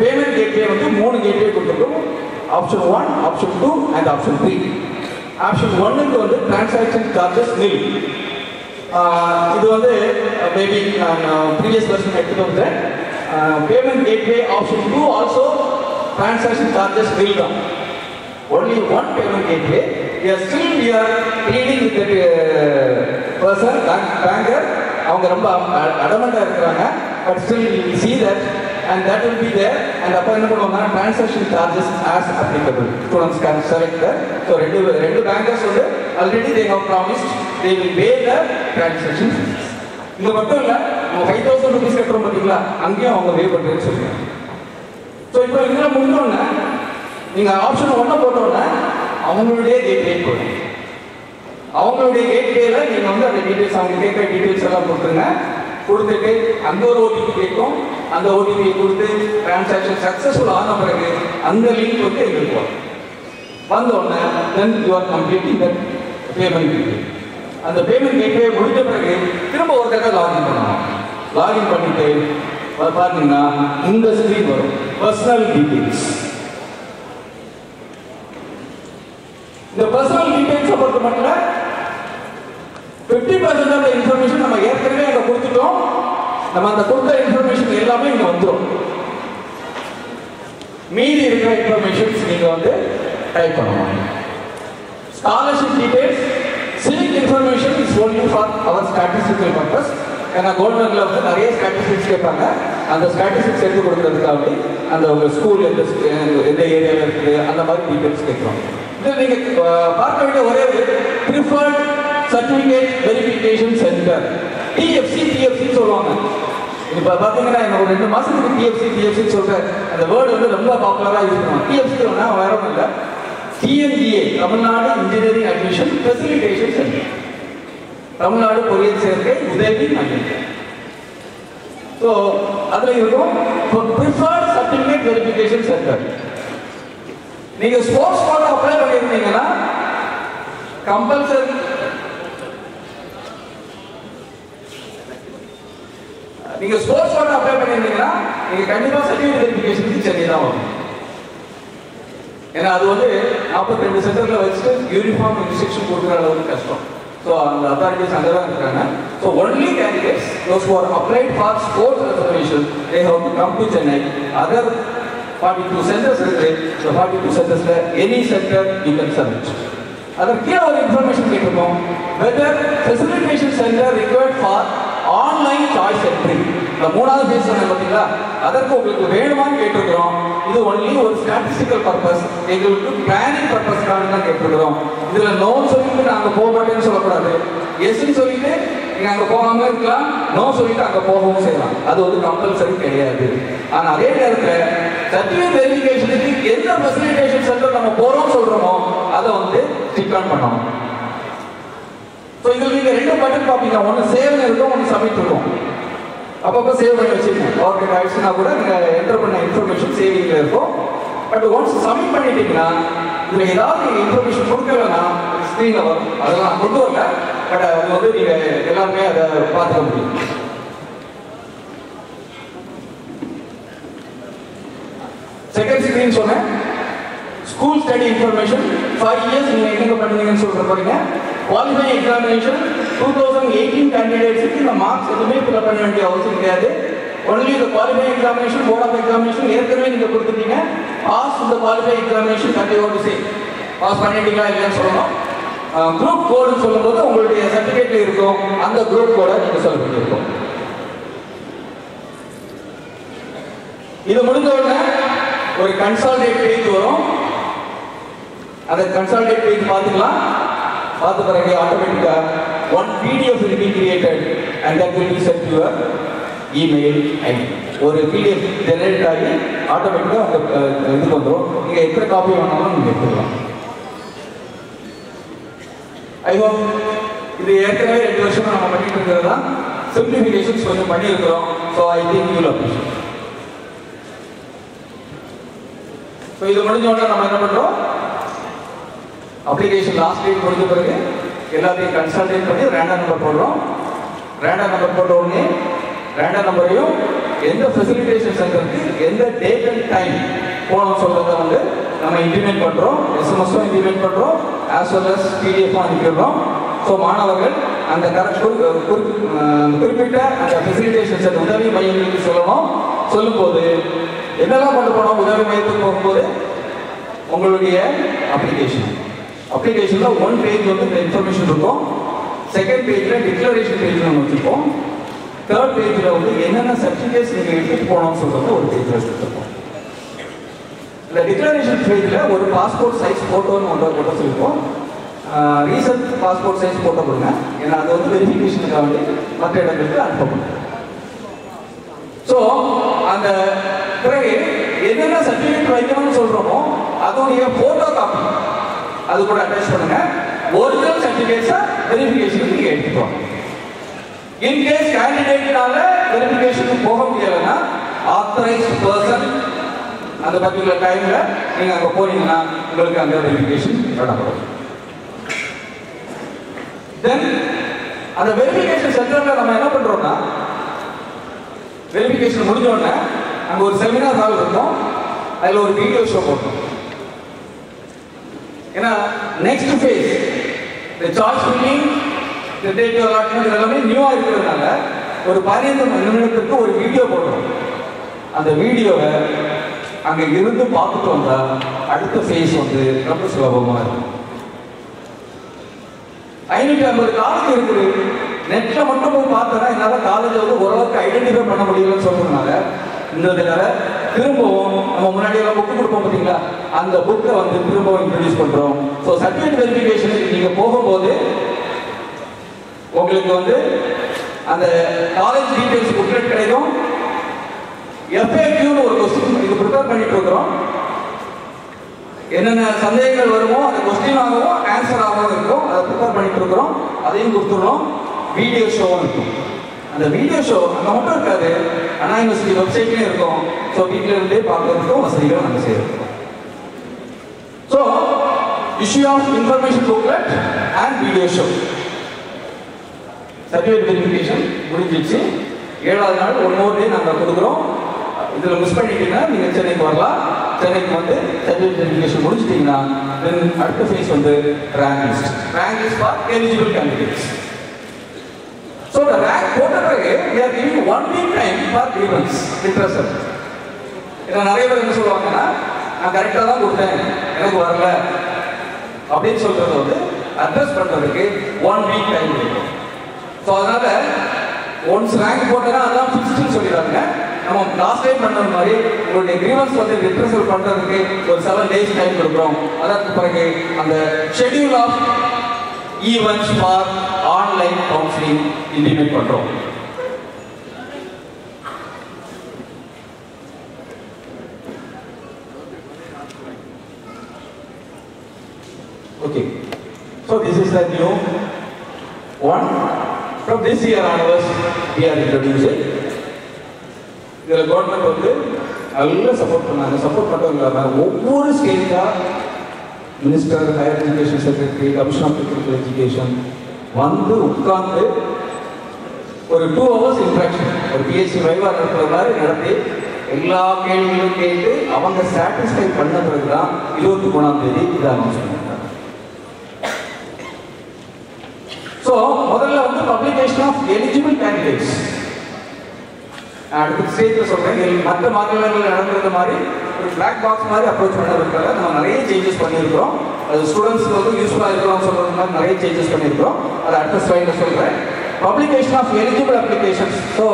Payment gateway வந்து மூணு கேட்வே கொடுத்துருக்கோம். Option one option two and option three option ஒன்னுக்கு வந்து டிரான்சாக்ஷன் சார்ஜஸ் நில் இது வந்து மேபி நான் ப்ரீவியஸ் வருஷன் எடுத்துட்டு வந்தேன் payment gateway option two also transaction charges nil தான் only one payment gateway. We are still we are pleading with that uh, person, bank, banker. அவங்க ரொம்ப அடமெண்டாக இருக்கிறாங்க. But still will see that and that will be there and அப்போ என்ன பண்ணுவாங்க transaction charges as applicable students can select so ரெண்டு ரெண்டு பேங்கர்ஸ் வந்து already they have promised they will pay the transaction இது மட்டும் இல்லை நம்ம ஃபைவ் தௌசண்ட் ருபீஸ் கட்டுறோம் பார்த்தீங்களா அங்கேயும் அவங்க பே பண்ணுறேன்னு சொல்லுவாங்க ஸோ இப்போ இதில் முடிஞ்சோடனே நீங்க ஆப்ஷன் ஒன்ன போட்டோன்னே அவங்களுடைய கேட்வே போடும் அவங்களுடைய கேட்வேல நீங்க வந்து அந்த டீடைல்ஸ் அவங்க கேட்குற டீடைல்ஸ் எல்லாம் கொடுத்துருங்க. கொடுத்துட்டு அந்த ஒரு ஓடிபி கேட்கும். அந்த ஓடிபியை கொடுத்து டிரான்சாக்ஷன் சக்சஸ்ஃபுல் ஆன பிறகு அந்த லிங்க் வந்து எங்களுக்கு வரும். வந்த then you are completing that payment gateway அந்த பேமெண்ட் கேட்வே முடிஞ்ச பிறகு திரும்ப ஒரு தடவை லாகின் பண்ணணும். லாகின் பண்ணிட்டு பார்த்தீங்கன்னா இந்த ஸ்க்ரீன் வரும். பர்சனல் டீட்டெயில்ஸ் இந்த பர்சனல் டீட்டெயில்ஸ் பொறுத்த மட்டும் ஃபிஃப்டி பர்சன்ட் ஆஃப் இன்ஃபர்மேஷன் நம்ம ஏற்கனவே அங்கே கொடுத்துட்டோம். நம்ம அந்த கொடுத்த இன்ஃபர்மேஷன் எல்லாமே இங்கே வந்துடும் மீதி இருக்கிற இன்ஃபர்மேஷன்ஸ் நீங்கள் வந்து டைப் பண்ணணும். Scholarship details information is only for our statistical purpose ஏன்னா கவர்மெண்ட்ல வந்து நிறைய ஸ்டாட்டிஸ்டிக்ஸ் கேட்பாங்க. அந்த ஸ்டாட்டிஸ்டிக்ஸ் எடுத்து கொடுக்கறதுக்காக அந்த உங்கள் ஸ்கூல் எந்த எந்த ஏரியாவில் இருக்குது அந்த மாதிரி டீட்டெயில்ஸ் கேட்குறோம். இது நீங்கள் பார்க்க வேண்டிய ஒரே preferred certificate verification centre TFC டிஎஃப்சின்னு சொல்லுவாங்க. இப்போ பார்த்தீங்கன்னா எனக்கு ஒரு ரெண்டு மாதத்துக்கு டிஎஃப்சி டிஎஃப்சின்னு சொல்றேன் அந்த வேர்டு வந்து ரொம்ப பாப்புலராக யூஸ் பண்ணுவோம் டிஎஃப்சி ஒன்றா வேற ஒன்றும் இல்லை. TNEA Tamil Nadu engineering admission facilitation centre Tamil Nadu பொறியியல் சேர்க்கை உதவி மையம். ஸோ அதில் இருக்கும். ப்ரிஃபர்ட் சர்டிஃபிகேட் வெரிஃபிகேஷன் சென்டர் நீங்கள் ஸ்போர்ட்ஸ் கோட்டா அப்ளை பண்ணியிருந்தீங்கன்னா கம்பல்சரி நீங்கள் ஸ்போர்ட்ஸ் கோட்டா அப்ளை பண்ணியிருந்தீங்கன்னா நீங்கள் கண்டிப்பாக சர்டிஃபிகேட் வெரிஃபிகேஷனுக்கு சென்னை தான் வரும் ஏன்னா அது வந்து நாற்பத்தி ரெண்டு சென்டரில் வச்சுட்டு யூனிஃபார்ம் இன்ஸ்ட்ரக்ஷன் கொடுக்குற அளவுக்கு கஷ்டம் ஸோ அந்த அத்தாரிட்டிஸ் அங்கே தான் இருக்கிறாங்க so only candidates those for applied for sports reservation they have to come to Chennai other forty two centres இருக்குது so forty two சென்டர்ஸில் any centre you can submit அதற்கு கீழே ஒரு இன்ஃபர்மேஷன் கேட்டிருக்கோம் whether facilitation centre required for online choice entry இந்த மூணாவது பேஸ் சொன்னேன் பார்த்தீங்களா? அதற்கு உங்களுக்கு வேணுமான்னு கேட்டிருக்கிறோம். இது ஒன்லி ஒரு ஸ்டாட்டிஸ்டிக்கல் பர்பஸ் எங்களுக்கு பிளானிங் பர்பஸ்க்காக தான் கேட்டிருக்கிறோம். இதுல நோன்னு சொல்லிட்டு நாங்க போக மாட்டேன்னு சொல்லக்கூடாது. எஸ்ன்னு சொல்லிட்டு நீங்க அங்க போகாம இருக்கலாம். நோ சொல்லிட்டு அங்க போகவும் செய்யலாம். அது வந்து கம்பல்சரி கிடையாது. ஆனா அதே நேரத்துல சர்டிஃபிகேட் வெரிஃபிகேஷனுக்கு எந்த ஃபெசிலிட்டேஷன் சென்டர் நம்ம போறோம் சொல்றோமோ அதை வந்து ஸ்டிக் ஆன் பண்ணணும். ஸோ இதில் நீங்கள் ரெண்டு பட்டன் பார்ப்பீங்க. ஒன்று சேவ்னு இருக்கும் ஒன்று சப்மிட் இருக்கும். அப்பப்போ சேவ் பண்ணி வச்சுக்கோங்க ஓகே ஆயிடுச்சுன்னா கூட நீங்கள் என்டர் பண்ண இன்ஃபர்மேஷன் சேவிங்கில் இருக்கும். பட் ஒன்ஸ் சப்மிட் பண்ணிட்டீங்கன்னா இதில் ஏதாவது நீங்கள் இன்ஃபர்மேஷன் கொடுக்கலன்னா ஸ்க்ரீனில் வரும். அதெல்லாம் கொண்டு வரல. பட் அது வந்து நீங்கள் எல்லாருமே அதை பார்த்துக்க முடியும். செகண்ட் ஸ்க்ரீன் சொன்னேன். School study information five years நீங்கள் என்னங்க பண்ணுவீங்கன்னு சொல்கிற போறீங்க qualify examination two thousand eighteen கேண்டிடேட்ஸுக்கு இந்த மார்க்ஸ் எதுவுமே ஃபில் பண்ண வேண்டிய அவசியம் கிடையாது. ஒன்லி இந்த qualify examination board of examination ஏற்கனவே நீங்கள் கொடுத்துட்டீங்க. பாஸ் இந்த குவாலிஃபை எக்ஸாமினேஷன் கட்டி ஓட்டு சே பாஸ் பண்ணிட்டீங்களா இல்லைன்னு சொல்லணும். குரூப் கோடுன்னு சொல்லும்போது உங்களுடைய சர்டிஃபிகேட் இருக்கும். அந்த குரூப் கோடை நீங்கள் சொல்ல வேண்டியிருக்கும். இது முடிஞ்ச உடனே ஒரு கன்சால்டேட் பேஜ் வரும். அந்த கன்சால்டேட் பேஜ் பார்த்துக்கலாம் பார்த்து பிறகு ஆட்டோமேட்டிக்காக one video will be created and that will be sent to your email ID ஒரு பிடிஎஃப் ஜெனரேட் ஆகி ஆட்டோமேட்டிக்காக அந்த அஹ், இதுக்கு வந்துடும் நீங்கள் எத்தனை காப்பி வேணாலும் நீங்கள் எடுத்துக்கலாம். ஐ ஹோப் இது ஏற்கனவே ரெண்டு வருஷம் நம்ம பண்ணிட்டு இருக்கிறது தான் சிம்பிளிஃபிகேஷன்ஸ் கொஞ்சம் பண்ணியிருக்கிறோம். So I think you'll appreciate so இது முடிஞ்ச உடனே நம்ம என்ன பண்ணுறோம் அப்ளிகேஷன் லாஸ்ட் டேட் முடிஞ்ச பிறகு எல்லாத்தையும் கன்சல்டேட் பண்ணி ரேண்டம் நம்பர் போடுறோம். ரேண்டம் நம்பர் போட்ட உடனே ரேண்டர் நம்பரையும் எந்த ஃபெசிலிட்டேஷன் சென்டருக்கு எந்த டேட் அண்ட் டைம் போகணும்னு சொல்கிறத வந்து நம்ம இன்டிமேட் பண்ணுறோம் எஸ்எம்எஸும் இம்ப்ளிமெண்ட் பண்ணுறோம் ஆஸ் வெல் அஸ் பிடிஎஃப்பும் அனுப்பிடுறோம். ஸோ மாணவர்கள் அந்த கரெக்ட் குறிப்பிட்ட அந்த ஃபெசிலிட்டேஷன் சென்டர் உதவி மையங்களுக்கு சொல்லணும். சொல்லும்போது என்னெல்லாம் கொண்டு போனோம்? உதவி மையத்துக்கு போகும்போது உங்களுடைய அப்ளிகேஷன் அப்ளிகேஷன்ல ஒன் பேஜ் வந்து இந்த இன்ஃபர்மேஷன் இருக்கும். செகண்ட் பேஜ்ல டிக்ளரேஷன் பேஜ் நம்ம வச்சுப்போம் தேர்ட் பேஜ்ல வந்து என்னென்ன சர்டிஃபிகேட்ஸ் நீங்க எடுத்துட்டு போனோம்னு சொல்றது ஒரு பேஜ் வச்சுருப்போம். இந்த டிக்ளரேஷன் பேஜ்ல ஒரு பாஸ்போர்ட் சைஸ் போட்டோன்னு ஒன்றை போட்டோ சொல்லியிருப்போம் ரீசன்ட் பாஸ்போர்ட் சைஸ் போட்டோ கொடுங்க. ஏன்னா அது வந்து வெரிஃபிகேஷனுக்காக வேண்டி மற்ற இடங்களுக்கு அனுப்பப்படும். ஸோ அந்த பிறகு என்னென்ன சர்டிஃபிகேட் வைக்கணும்னு சொல்றோமோ அதோடைய போட்டோ காப்பி அது கூட அட்டாச் பண்ணுங்க. ஒரிஜினல் சர்டிஃபிகேட்ஸை வெரிஃபிகேஷனுக்கு நீங்க எடுத்துட்டு வாங்க. இன்கேஸ் கேண்டிடேட்னால வெரிஃபிகேஷனுக்கு போக முடியலைன்னா ஆத்தரைஸ்ட் பர்சன் அந்த பர்டிகுலர் டைம்ல நீங்க அங்க போனீங்கன்னா உங்களுக்கு அந்த வெரிஃபிகேஷன் நடக்கும். தென் அந்த வெரிஃபிகேஷன் சென்டர்ல நம்ம என்ன பண்றோம்னா வெரிஃபிகேஷன் முடிஞ்ச உடனே அங்க ஒரு செமினார் ஹால் இருக்கும். அதுல ஒரு வீடியோ ஷோ போட்டோம் ஏன்னா நெக்ஸ்ட் ஃபேஸ் இந்த சார்ஜ் ஃபில்லிங் இந்த டேட் அலாட்மெண்ட் எல்லாமே நியூவாக இருக்கிறதுனால ஒரு பதினைந்து நிமிடத்துக்கு ஒரு வீடியோ போடுறோம் அந்த வீடியோவை அங்கே இருந்து பார்த்துட்டு வந்தால் அடுத்த ஃபேஸ் வந்து ரொம்ப சுலபமாக இருக்கும். ஐநூற்றி ஐம்பது காலேஜ் இருக்குது. நெட்டில் மட்டும் போய் பார்த்தோன்னா என்னால் காலேஜ் வந்து ஓரளவுக்கு ஐடென்டிஃபை பண்ண முடியலன்னு சொல்கிறதுனால இன்னொரு திரும்பவும் நம்ம முன்னாடி எல்லாம் புக் கொடுப்போம் பார்த்தீங்களா? அந்த புக்கை வந்து திரும்பவும் இன்ட்ரடியூஸ் பண்ணுறோம் ஸோ சர்டிஃபிகேட் வெரிஃபிகேஷனுக்கு நீங்கள் போகும்போது உங்களுக்கு வந்து அந்த காலேஜ் டீட்டெயில்ஸ் புக்லெட் கிடைக்கும். எஃப்ஏக்யூன்னு ஒரு கொஸ்டின் இது ப்ரிப்பேர் பண்ணிட்டு இருக்கிறோம். என்னென்ன சந்தேகங்கள் வருமோ அந்த கொஸ்டின் ஆகவும் ஆன்சர் ஆகவும் இருக்கும். அதை ப்ரிப்பேர் பண்ணிட்டு இருக்கிறோம். அதையும் கொடுத்துடுறோம் வீடியோ ஷோவும் இருக்கும். அந்த வீடியோ ஷோ அங்கே மட்டும் இருக்காது. அண்ணா யூனிவர்சிட்டி வெப்சைட்லேயும் இருக்கும். ஸோ வீட்டில் இருந்தே பார்க்கறதுக்கும் வசதிகள் நாங்கள் செய்யறோம் so issue of information booklet and video show certificate verification முடிஞ்சிச்சு ஏழாவது நாள் ஒன் ஓர் டே நாங்கள் கொடுக்குறோம். இதில் மிஸ் பண்ணிட்டீங்கன்னா நீங்கள் சென்னைக்கு வரலாம். சென்னைக்கு வந்து சர்டிஃபிகேட் வெரிஃபிகேஷன் முடிச்சிட்டிங்கன்னா தென் அடுத்த ஃபேஸ் வந்து rank list rank list for eligible candidates so the rank quarter பிறகு we are giving one week time for grievance. Redressal இதில் நிறைய பேர் என்ன சொல்லுவாங்கன்னா நான் கரெக்டாக தான் கொடுத்தேன். எனக்கு வரல. அப்படின்னு சொல்றது வந்து அட்ரஸ் பண்ணுறதுக்கு ஒன் வீக் டைம் இருக்கும் ஸோ அதனால ஒன்ஸ் ரேங்க் போட்டேன்னா அதான் ஃபிக்ஸ்டுன்னு சொல்லிடுறாங்க. நம்ம லாஸ்ட் டைம் பண்ணது மாதிரி உங்களுடைய கிரீவன்ஸ் வந்து ரிட்ரஸல் பண்ணுறதுக்கு ஒரு செவன் டேஸ் டைம் கொடுக்குறோம். அதற்கு பிறகு அந்த schedule of events for online counselling intimate பண்ணுறோம் Okay. So this is the new one. From this year onwards, we are introducing. இதில் கவர்மெண்ட் வந்து நல்லா சப்போர்ட் பண்ணாங்க சப்போர்ட் மட்டும் இல்லாமல் ஒவ்வொரு ஸ்டேட்டாக minister higher education secretary commission of technical education வந்து உட்கார்ந்து ஒரு டூ ஹவர்ஸ் இன்ட்ராக்ஷன் ஒரு பிஎஸ்சி வைவா நடத்துற மாதிரி நடத்தி எல்லா கேள்விகளும் கேட்டு அவங்க சாட்டிஸ்ஃபை பண்ண பிறகு தான் இருபத்தி மூணாம் தேதி இதை அனௌன்ஸ் ஸோ முதல்ல வந்து பப்ளிகேஷன் ஆஃப் எலிஜிபிள் கேண்டிடேட்ஸ் அடுத்த ஸ்டேஜில் சொல்கிறேன் மற்ற மாநிலங்களில் நடந்திருந்த மாதிரி ஒரு பிளாக் பாக்ஸ் மாதிரி அப்ரோச் பண்ணுறதுக்காக நம்ம நிறைய சேஞ்சஸ் பண்ணியிருக்கிறோம். அது ஸ்டூடெண்ட்ஸ்க்கு வந்து யூஸ்ஃபுல்லாக இருக்கலாம்னு சொல்கிறது மாதிரி நிறைய சேஞ்சஸ் பண்ணியிருக்கிறோம். அதை அடுத்த ஸ்லைடில் சொல்கிறேன் publication of eligible applications so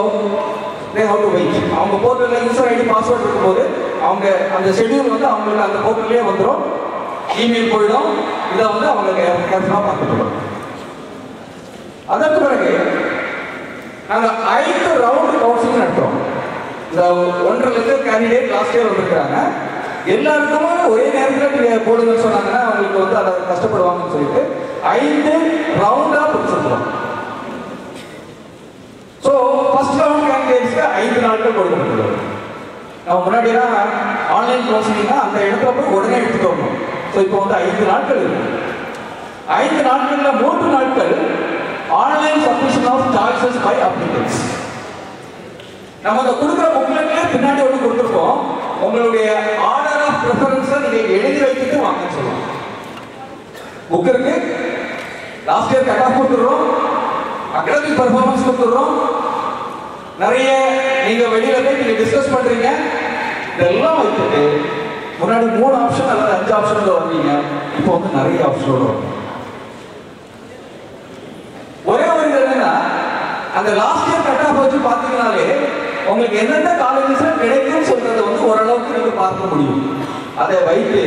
they have to wait அவங்க போர்ட்டலில் யூசர் ஐடி பாஸ்வேர்ட் இருக்கும்போது அவங்க அந்த ஷெடியூல் வந்து அவங்களுக்கு அந்த போர்ட்டல்லே வந்துடும் இமெயில் போயிடும். இதை வந்து அவங்க கேர்ஃபுல்லாக பார்த்துக்கணும் அதற்கு பிறகு நாங்கள் ஐந்து ரவுண்ட் கவுன்சிலிங் நடத்துகிறோம் இந்த ஒன்றரை லட்சம் கேண்டிடேட் லாஸ்ட் இயர் வந்திருக்கிறாங்க. எல்லாருக்குமே ஒரே நேரத்தில் நீங்கள் போடுங்கன்னு சொன்னாங்கன்னா அவங்களுக்கு வந்து அதை கஷ்டப்படுவாங்கன்னு சொல்லிட்டு ஐந்து ரவுண்டாக பிடிச்சிருக்கிறோம் ஸோ ஃபர்ஸ்ட் ரவுண்ட் கேண்டிடேட்ஸ்க்கு ஐந்து நாட்கள் கொடுக்கப்பட்டுள்ளது. நம்ம முன்னாடியெல்லாம் ஆன்லைன் கவுன்சிலிங்னா அந்த இடத்துல போய் உடனே எடுத்துட்டு வரணும் ஸோ இப்போ வந்து ஐந்து நாட்கள் இருக்கு. ஐந்து நாட்களில் மூன்று நாட்கள் online submission of choices by applicants நம்ம அதை கொடுக்குற புக்லெட்ல பின்னாடி ஒன்று கொடுத்துருக்கோம் உங்களுடைய ஆர்டர் ஆஃப் ப்ரிஃபரன்ஸை நீங்கள் எழுதி வைத்துட்டு வாங்க சொல்லுவோம். புக் இருக்கு. லாஸ்ட் இயர் கட் ஆஃப் கொடுத்துடுறோம். அகடமிக் பர்ஃபார்மன்ஸ் கொடுத்துடுறோம். நிறைய நீங்கள் வெளியில போய் நீங்கள் டிஸ்கஸ் பண்ணுறீங்க இதெல்லாம் வைத்துட்டு முன்னாடி மூணு ஆப்ஷன் அல்லது அஞ்சு ஆப்ஷன்ல வருவீங்க இப்போ வந்து நிறைய ஆப்ஷனோட வரும். ஒரே ஒரு இது என்னன்னா அந்த லாஸ்ட் இயர் கட் ஆஃப் வச்சு பார்த்தீங்கனாலே உங்களுக்கு எந்தெந்த காலேஜஸ் கிடைக்கும் சொல்றதை வந்து ஓரளவுக்கு நீங்க பார்க்க முடியும். அதை வைத்து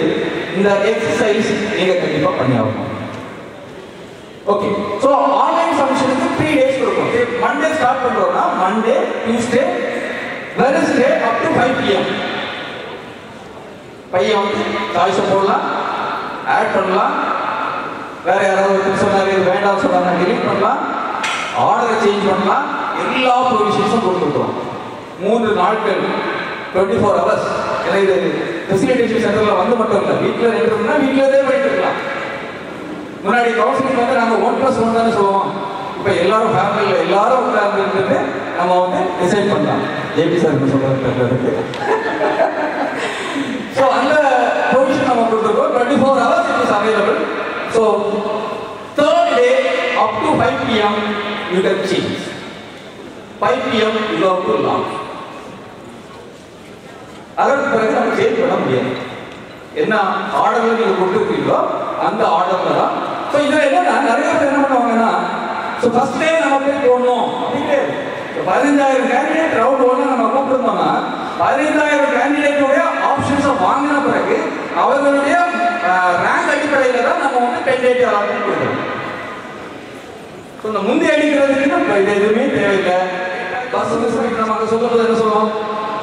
இந்த எக்ஸசைஸ் நீங்க கண்டிப்பா பண்ணியாகும் ஓகே ஸோ ஆன்லைன் சப்மிஷனுக்கு த்ரீ டேஸ் கொடுக்கும் மண்டே ஸ்டார்ட் பண்றோம்னா Monday Tuesday Wednesday up to five PM பையன் வந்து சாய்ஸை போடலாம் ஆட் பண்ணலாம். வேற யாராவது சொன்னாரு இது வேண்டாம் சொன்னாங்க டிலீட் பண்ணலாம். ஆர்டரை சேஞ்ச் பண்ணலாம். எல்லா ப்ரொவிஷன்ஸும் கொடுத்துருக்கோம். மூன்று நாட்கள் டுவெண்ட்டி ஃபோர் ஹவர்ஸ் ஏன்னா இது ஃபெசிலிட்டேஷன் சென்டரில் வந்து மட்டும் இல்லை. வீட்டில் நின்றுனா வீட்டிலே போயிட்டு இருக்கலாம் முன்னாடி கவுன்சிலிங் வந்து நாங்கள் ஒன் ப்ளஸ் ஒன் தானே சொல்லுவோம். இப்போ எல்லாரும் ஃபேமிலியில் எல்லாரும் உட்கார்ந்துட்டு நம்ம வந்து டிசைட் பண்ணலாம். ஜேபி சார் என்ன ஸோ அந்த ப்ரொவிஷன் நம்ம கொடுத்துருக்கோம். Twenty four hours it is available so third day up to five PM you can change five PM you have to launch அதற்கு பிறகு நம்ம சேஞ்ச் பண்ண முடியாது. என்ன ஆர்டர்ல நீங்க கொடுத்துருக்கீங்களோ அந்த ஆர்டர்ல தான். ஸோ இதுல என்னன்னா நிறைய பேர் என்ன பண்ணுவாங்கன்னா ஸோ ஃபர்ஸ்ட் டே நம்ம போய் போடணும் அப்படின்னு பதினஞ்சாயிரம் கேண்டிடேட் ரவுண்ட் ஒன்று நம்ம கூப்பிட்டுருந்தோம்னா பதினைந்தாயிரம் கேண்டிடேட்டுடைய ஆப்ஷன்ஸை வாங்கின பிறகு அவர்களுடைய ரேங்க் அடிப்படையில் தான் நம்ம வந்து கேண்டிடேட் அலாட்மெண்ட் கொடுக்கணும் ஸோ இந்த முந்தி அடிக்கிறதுக்கு நம்ம எதுவுமே தேவையில்லை. பஸ் நம்ம சொல்லும்போது என்ன சொல்லுவோம்?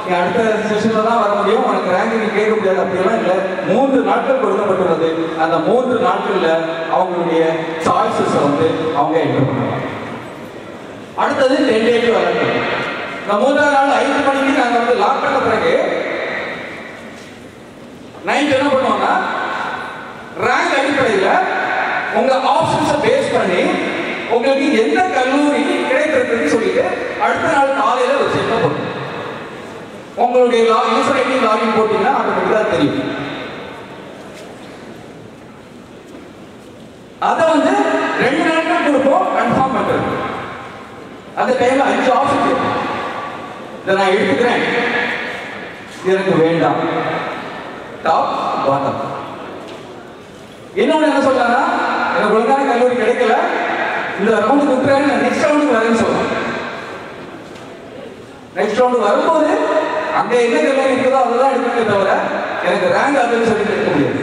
நீ அடுத்த செஷனில் தான் வர முடியும். உனக்கு ரேங்க் நீ கேட்க முடியாது அப்படிலாம் இல்லை. மூன்று நாட்கள் கொடுக்கப்பட்டுள்ளது. அந்த மூன்று நாட்களில் அவங்களுடைய சாய்ஸஸை வந்து அவங்க என்டர் பண்ணுவாங்க. அடுத்தது டென்டேட்டிவ் அலர்ட் இந்த மூன்றாவது நாள் ஐந்து மணிக்கு நாங்கள் வந்து லாக் பண்ண பிறகு நைட் என்ன பண்ணுவாங்க ரேங்க் அடிப்படையில் உங்க ஆப்ஷன்ஸை பேஸ் பண்ணி உங்களுக்கு எந்த கல்லூரி கிடைத்திருக்குன்னு சொல்லிட்டு அடுத்த நாள் காலையில ஒரு செட்டப் பண்ணுவோம் உங்களுடைய யூசர் ஐடி லாகின் போட்டீங்கன்னா ஆட்டோமேட்டிக்கா தெரியும். அதை வந்து ரெண்டு நாட்கள் கொடுப்போம் கன்ஃபார்ம் பண்றது அந்த டைம்ல அஞ்சு ஆப்ஷன் இதை நான் எடுத்துக்கிறேன். எனக்கு வேண்டாம். டாப் பாட்டம் இன்னொன்று என்ன சொல்றாங்கன்னா எனக்கு ஒழுங்கான கல்லூரி கிடைக்கல. இந்த ரவுண்டு கொடுக்குறேன் நெக்ஸ்ட் ரவுண்டுக்கு வரேன்னு சொல்றேன். நெக்ஸ்ட் ரவுண்டு வரும்போது அங்கே என்ன கல்லூரி இருக்குதோ அதை தான் எடுக்கணுமே தவிர எனக்கு ரேங்க் அதுன்னு சொல்லிட்டு எடுக்க முடியாது.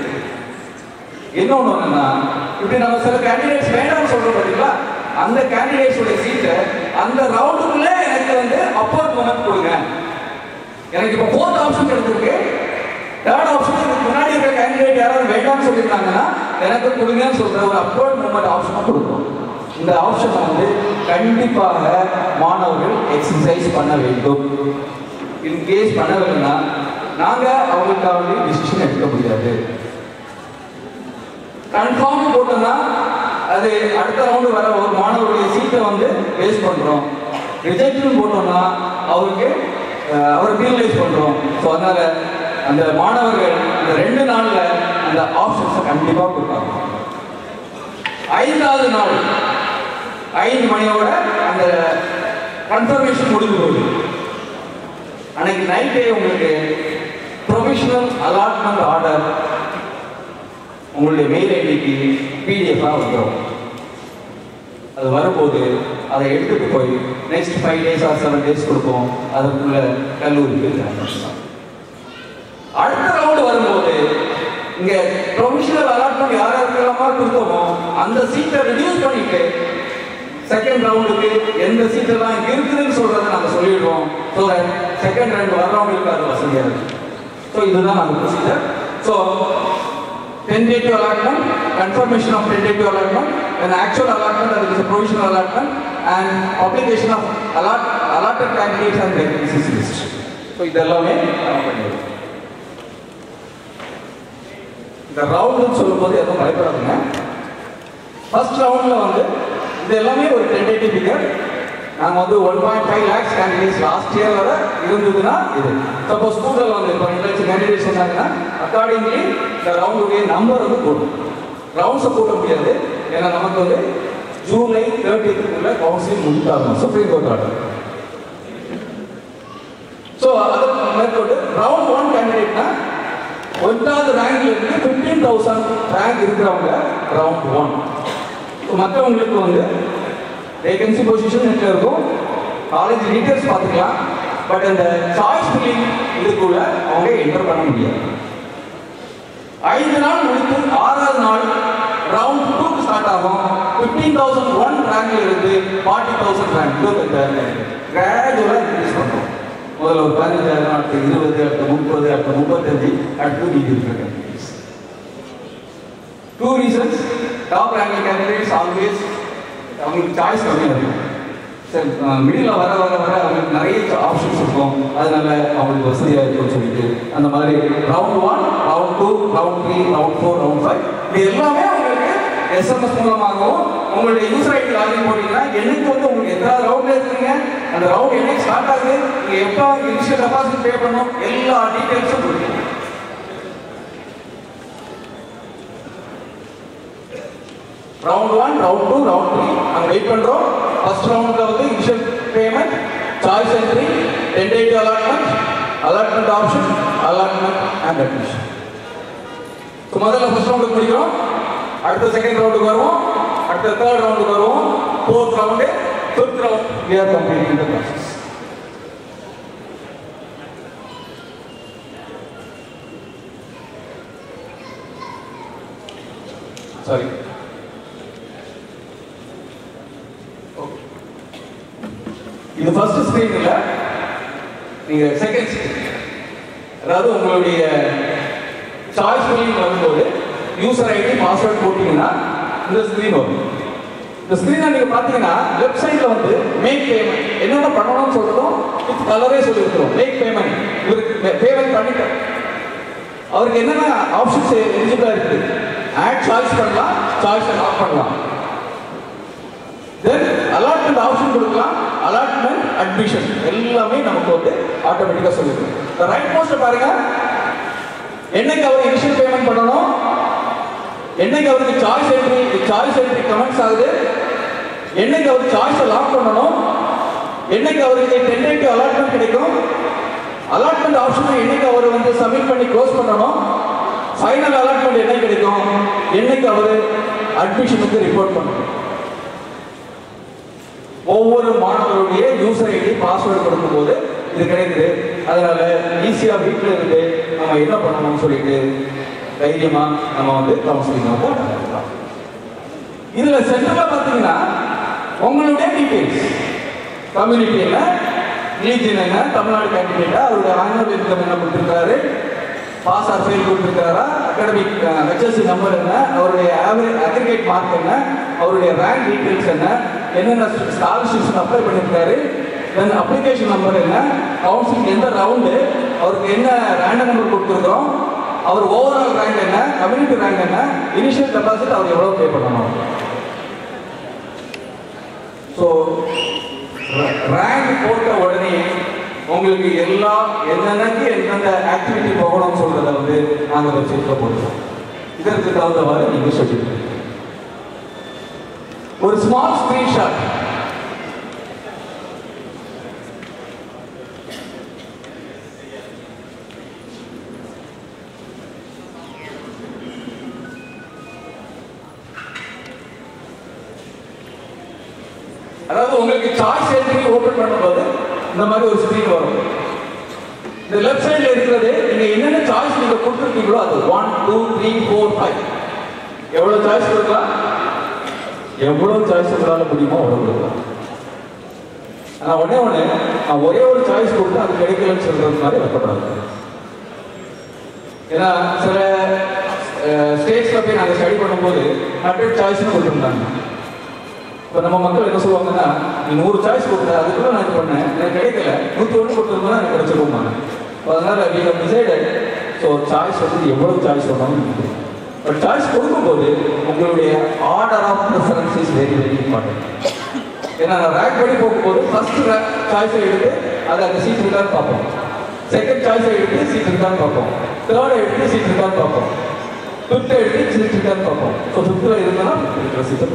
இன்னொன்று என்னன்னா இப்படி நம்ம சில கேண்டிடேட்ஸ் வேண்டாம்னு சொல்கிறோம் பார்த்தீங்களா அந்த கேண்டிடேட்ஸ் சீட்டை அந்த ரவுண்டுக்குள்ளே எனக்கு வந்து அப்போர்ட் மூமெண்ட் கொடுங்க. எனக்கு இப்போ ஃபோர்த் ஆப்ஷன் எடுத்துருக்கு தேர்ட் ஆப்ஷன் இதுக்கு முன்னாடி இருக்கிற கேண்டிடேட் யாராவது வேண்டாம்னு சொல்லியிருந்தாங்கன்னா எனக்கு கொடுங்கன்னு சொல்கிற ஒரு அப்வர்ட் மூமெண்ட் ஆப்ஷனை கொடுக்கும் இந்த ஆப்ஷனை வந்து கண்டிப்பாக மாணவர்கள் எக்ஸசைஸ் பண்ண வேண்டும். இன்கேஸ் பண்ணவில்லைன்னா நாங்கள் அவங்களுக்காக டிசிஷன் எடுக்க முடியாது. கன்ஃபார்ம் போட்டோம்னா அது அடுத்த ரவுண்டு வர ஒரு மாணவருடைய சீட்டை வந்து வேஸ்ட் பண்ணுறோம் ரிஜெக்ட்னு போட்டோம்னா அவருக்கு அவரை பீனலைஸ் பண்ணுறோம் ஸோ அதனால் அந்த மாணவர்கள் இந்த ரெண்டு நாளில் அந்த ஆப்ஷன்ஸை கண்டிப்பாக கொடுப்பாங்க. ஐந்தாவது நாள் ஐந்து மணியோட அந்த கன்ஃபர்மேஷன் முடிஞ்சு போகுது. அன்னைக்கு நைட்டே உங்களுக்கு ப்ரொஃபஷனல் அலாட்மெண்ட் ஆர்டர் உங்களுடைய மெயில் ஐடிக்கு பிடிஎஃபாக வந்துடும் அது வரும்போது அதை எடுத்துட்டு போய் next five days or seven days கொடுப்போம். அதுக்குள்ள கல்லூரிக்கு அடுத்த ரவுண்டு வரும்போது இங்கே ப்ரொஃபஷனல் அலாட்மெண்ட் யார் யாருக்கெல்லாமா கொடுத்தோமோ அந்த சீட்டை ரிடியூஸ் பண்ணிட்டு செகண்ட் ரவுண்டுக்கு எந்த சீட்டெல்லாம் இருக்குதுன்னு சொல்றதை நாங்கள் சொல்லிடுவோம் ஸோ செகண்ட் ரவுண்ட் வர்றவங்களுக்கு அது வசதியாக இருக்கு ஸோ இதுதான் நம்ம procedure so tentative allotment confirmation of tentative allotment and actual allotment அதுக்கு is provisional allotment and publication of allot allotted candidates and vacancies list so இதெல்லாமே நம்ம பண்ணிடுவோம் இந்த ரவுண்டுன்னு சொல்லும்போது எதுவும் பயப்படாதுங்க ஃபர்ஸ்ட் ரவுண்டில் வந்து இது எல்லாமே ஒரு டென்டேட்டிவ் ஃபிகர் நாங்கள் வந்து one point five lakhs candidates last year வர இருந்ததுன்னா இது. சப்போஸ் ஸ்கூலில் வந்து இப்போ ரெண்டு லட்சம் கேண்டிடேட்ஸ் இருந்தாங்கன்னா அக்கார்டிங்லி இந்த ரவுண்டுடைய நம்பர் வந்து கூடும் ரவுண்ட்ஸை கூட்ட முடியாது. ஏன்னா நமக்கு வந்து ஜூலை தேர்ட்டிக்குள்ள கவுன்சிலிங் முடித்தாகணும். சுப்ரீம் கோர்ட் ஆர்டர் ஸோ அதை மேற்கொண்டு ரவுண்ட் ஒன் கேண்டிடேட்னா ஒன்றாவது ரேங்க்ல இருந்து ஃபிஃப்டீன் தௌசண்ட் ரேங்க் இருக்கிறவங்க ரவுண்ட் ஒன் மற்றவங்களுக்கு வந்து வேகன்சி பொசிஷன் நெட்ல இருக்கும். காலேஜ் டீட்டெயில்ஸ் பார்த்துக்கலாம். பட் அந்த சாய்ஸ் ஃபில்லிங் இதுக்குள்ள அவங்க என்டர் பண்ண முடியாது. ஐந்து நாள் முடித்து ஆறாவது நாள் ரவுண்ட் டூக்கு ஸ்டார்ட் ஆகும். ஃபிஃப்டீன் தௌசண்ட் ஒன் ரேங்க்ல இருந்து ஃபார்ட்டி தௌசண்ட் ரேங்க் கிராஜுவலாக இன்க்ரீஸ் பண்ணுறோம் முதல்ல ஒரு பதினஞ்சாயிரம் அடுத்து இருபது அடுத்து முப்பது அடுத்து முப்பத்தஞ்சு அடுத்து மீதி இருக்கிற two reasons top ranking candidates always அவங்களுக்கு சாய்ஸ் கம்மியாக இருக்கும் சரி மிடில் வர வர வர அவங்களுக்கு நிறைய ஆப்ஷன்ஸ் இருக்கும். அதனால அவங்களுக்கு வசதியாக இருக்கும்னு சொல்லிட்டு அந்த மாதிரி round one round two round three round four round five இது எல்லாமே உங்களுக்கு எஸ்எம்எஸ் மூலமாகவும் உங்களுடைய யூசர் ஐடி லாகின் போட்டீங்கன்னா என்னைக்கு வந்து உங்களுக்கு எத்தனாவது ரவுண்ட்ல இருக்கீங்க. அந்த ரவுண்ட் என்னைக்கு ஸ்டார்ட் ஆகுது? நீங்கள் எப்போ இனிஷியல் டெபாசிட் பே பண்ணணும்? எல்லா டீட்டெயில்ஸும் கொடுக்கணும் round one round two round three நாங்கள் வெயிட் பண்ணுறோம் ஃபர்ஸ்ட் ரவுண்டில் வந்து initial payment choice entry tentative allotment allotment option allotment and admission so முதல்ல ஃபர்ஸ்ட் ரவுண்டுக்கு முடிக்கிறோம் அடுத்த செகண்ட் ரவுண்டுக்கு வருவோம். அடுத்த தேர்ட் ரவுண்டுக்கு வருவோம். Fourth round fifth round we are completing the process sorry இது ஃபர்ஸ்ட் ஸ்க்ரீன் இல்ல. நீங்க செகண்ட் ஸ்க்ரீன் அதாவது உங்களுடைய சாய்ஸ் ஃபில்லிங் வரும்போது யூசர் ஐடி பாஸ்வேர்ட் போட்டீங்கன்னா இந்த ஸ்க்ரீன் வரும். இந்த ஸ்க்ரீனை நீங்க பாத்தீங்கன்னா லெஃப்ட் சைடுல வந்து மேக் பேமெண்ட் என்னென்ன பண்ணணும்னு சொல்றதும் வித் கலரே சொல்லியிருக்கிறோம். மேக் பேமெண்ட் இவருக்கு பேமெண்ட் பண்ணிட்டோம். அவருக்கு என்னென்ன ஆப்ஷன்ஸ் எலிஜிபிளா இருக்கு? ஆட் சாய்ஸ் பண்ணலாம் சாய்ஸ் ஆஃப் பண்ணலாம். தென் அலாட்மெண்ட் ஆப்ஷன் கொடுக்கலாம். அலாட்மெண்ட் அட்மிஷன் எல்லாமே நமக்கு வந்து ஆட்டோமேட்டிக்கா சொல்லிடும் ரைட் மோஸ்ட் பாருங்க. என்னைக்கு அவர் இனிஷியல் பேமெண்ட் பண்ணணும்? என்னைக்கு அவருக்கு choice entry choice entry commence ஆகுது? என்னைக்கு அவர் சாய்ஸை லாக் பண்ணணும்? என்னைக்கு அவருக்கு டென்டேட்டிவ் அலாட்மெண்ட் கிடைக்கும்? அலாட்மெண்ட் ஆப்ஷனை என்னைக்கு அவர் வந்து சப்மிட் பண்ணி க்ளோஸ் பண்ணணும்? ஃபைனல் அலாட்மெண்ட் என்ன கிடைக்கும்? என்னைக்கு அவர் அட்மிஷனுக்கு ரிப்போர்ட் பண்ணணும்? ஒவ்வொரு மாணவருடைய யூசர் ஐடி பாஸ்வேர்டு கொடுக்கும்போது இது கிடைக்குது. அதனால ஈஸியா வீட்டில் இருந்து நம்ம என்ன பண்ணணும்னு சொல்லிட்டு தைரியமா நம்ம வந்து கவுன்சிலிங் பண்ணலாம் இதுல சென்டர்ல பாத்தீங்கன்னா உங்களுடைய டீடைல்ஸ் கம்யூனிட்டியில ரீஜன் என்ன? தமிழ்நாடு கேண்டிடேட்டா அவருடைய ஆனுவல் என்ன கொடுத்துருக்காரு? பாஸ் ஆர் ஃபெயில் கொடுத்துருக்காரா அகாடமிக் ஹெச்எஸ்சி நம்பர் என்ன? அவருடைய ஆவரேஜ் அக்ரிகேட் மார்க் என்ன? அவருடைய ரேங்க் டீட்டெயில்ஸ் என்ன? என்னென்ன ஸ்காலர்ஷிப்ஸ் அப்ளை பண்ணியிருக்காரு தென் அப்ளிகேஷன் நம்பர் என்ன? கவுன்சிலிங் எந்த ரவுண்டு அவருக்கு என்ன ரேண்டம் நம்பர் கொடுத்துருக்கோம் அவர் ஓவரால் ரேங்க் என்ன? கம்யூனிட்டி ரேங்க் என்ன? இனிஷியல் டெபாசிட் அவர் எவ்வளோ பே பண்ணணும்? ஸோ ரேங்க் போட்ட உடனே உங்களுக்கு எல்லா என்னென்னக்கு எந்தெந்த ஆக்டிவிட்டி போகணும்னு சொல்றத வந்து நாங்கள் வெப்சைட்ல போடுறோம் இதற்கு தகுந்தவாறு நீங்க சொல்லிட்டு ஒரு ஸ்மால் ஸ்கிரீன்ஷாட் அதாவது உங்களுக்கு சார்ஜ் என்ட்ரி ஓபன் பண்ணும்போது இந்த மாதிரி ஒரு ஸ்க்ரீன் வரும். இந்த லெஃப்ட் சைடில் இருக்கிறது நீங்கள் என்னென்ன சாய்ஸ் நீங்கள் கொடுத்துருக்கீங்களோ அது one two three four five எவ்வளோ சாய்ஸ் கொடுக்கலாம்? எவ்வளோ சாய்ஸ் உங்களால முடியுமோ அவ்வளோ கொடுக்கலாம். ஆனால் உடனே உடனே நான் ஒரே ஒரு சாய்ஸ் கொடுத்து அது கிடைக்கலன்னு சொல்கிறது மாதிரி வைக்கப்படுறாங்க ஏன்னா சில ஸ்டேட்ஸில் போய் நாங்கள் ஸ்டடி பண்ணும்போது ஹண்ட்ரட் சாய்ஸ்னு கொடுத்துருந்தாங்க. இப்போ நம்ம மக்கள் என்ன சொல்லுவாங்கன்னா நீ நூறு சாய்ஸ் கொடுத்த அதுக்குள்ள நான் இது பண்ணேன். எனக்கு கிடைக்கல. நூற்றி ஒன்று கொடுத்துருந்தா எனக்கு கிடைச்சிருவாங்க அதனால we have ஸோ சாய்ஸ் வந்து எவ்வளவு சாய்ஸ் வேணாலும் பட் சாய்ஸ் கொடுக்கும்போது உங்களுடைய order of preference is very very important ஏன்னா நான் ரேக் படி போகும்போது ஃபர்ஸ்ட் சாய்ஸை எடுத்து அது அந்த சீட் இருக்கான்னு பார்ப்போம். செகண்ட் சாய்ஸை எடுத்து சீட் இருக்கான்னு பார்ப்போம். தேர்ட் எடுத்து சீட் இருக்கான்னு பார்ப்போம். ஃபிஃப்த் எடுத்து சீட் இருக்கான்னு பார்ப்போம். ஸோ ஃபிஃப்த்தில் இருந்தனா இருக்கிற சீட்டை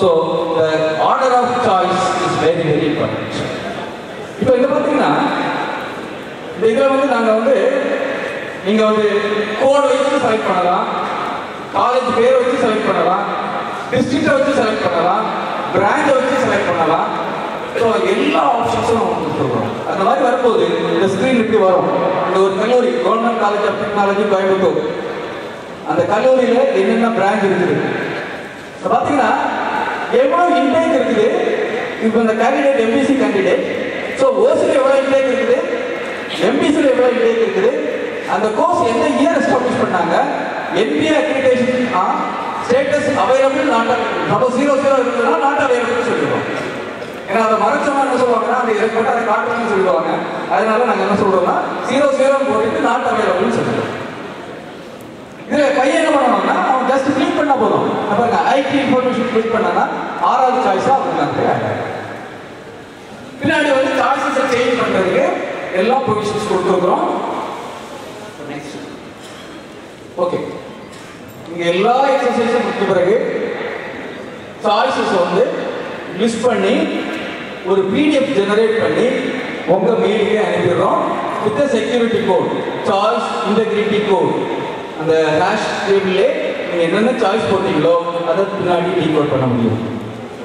So so order of of choice very very important. இப்போ இதை பார்த்தீங்கன்னா இந்த இதில் வந்து நாங்கள் வந்து நீங்கள் வந்து கோட் வச்சு செலக்ட் பண்ணலாம் காலேஜ் பேர் வச்சு செலக்ட் பண்ணலாம் டிஸ்ட்ரிக்டை வச்சு செலக்ட் பண்ணலாம் பிராண்டை வச்சு செலக்ட் பண்ணலாம். ஸோ எல்லா ஆப்ஷன்ஸும் நம்ம கொடுத்துருக்கோம் அந்த மாதிரி வரும்போது இந்த ஸ்க்ரீன் இப்படி வரும். இந்த ஒரு கல்லூரி government college of technology Coimbatore. அந்த கல்லூரியில் என்னென்ன பிரான்ச் இருக்குது? இப்போ பார்த்தீங்கன்னா எவ்வளவு இன்டேக் இருக்குது? இப்போ இந்த கேண்டிடேட் எம்பிசி கேண்டிடேட் ஸோ ஓசியில் எவ்வளோ இன்டேக் இருக்குது? எம்பிசியில் எவ்வளோ இன்டேக் இருக்குது? அந்த கோர்ஸ் எந்த இயர் எஸ்டாப்ளிஷ் பண்ணாங்க? NBA accreditation status available not நம்ம ஜீரோ ஜீரோ இருக்குதுன்னா நாட் அவைலபிள்னு சொல்லிடுவோம். ஏன்னா அதை மறைச்சவங்க என்ன சொல்லுவாங்கன்னா அந்த இதை அதை காட்டணும்னு சொல்லுவாங்க. அதனால நாங்கள் என்ன சொல்கிறோம்னா ஜீரோ ஜீரோ போட்டுட்டு நாட் அவைலபிள்னு சொல்லிடுவோம் இதுல பையன் என்ன பண்ணணும்னா அவன் ஜஸ்ட் கிளிக் பண்ண போதும். பாருங்க ஐடி இன்ஃபர்மேஷன் கிளிக் பண்ணனா ஆறாவது சாய்ஸா அவனுக்கு அந்த பின்னாடி வந்து சாய்ஸஸை சேஞ்ச் பண்றதுக்கு எல்லா பொசிஷன்ஸ் கொடுத்துருக்குறோம் ஓகே இங்க எல்லா எக்ஸசைஸும் முடிச்ச பிறகு சாய்ஸஸ் வந்து லிஸ்ட் பண்ணி ஒரு பிடிஎஃப் ஜெனரேட் பண்ணி உங்க மெயிலுக்கு அனுப்பிடுறோம். With security code choice integrity code அந்த ஹேஷ் டேபிளே நீங்கள் என்னென்ன சாய்ஸ் போட்டீங்களோ அதை பின்னாடி டீகோட் பண்ண முடியும்.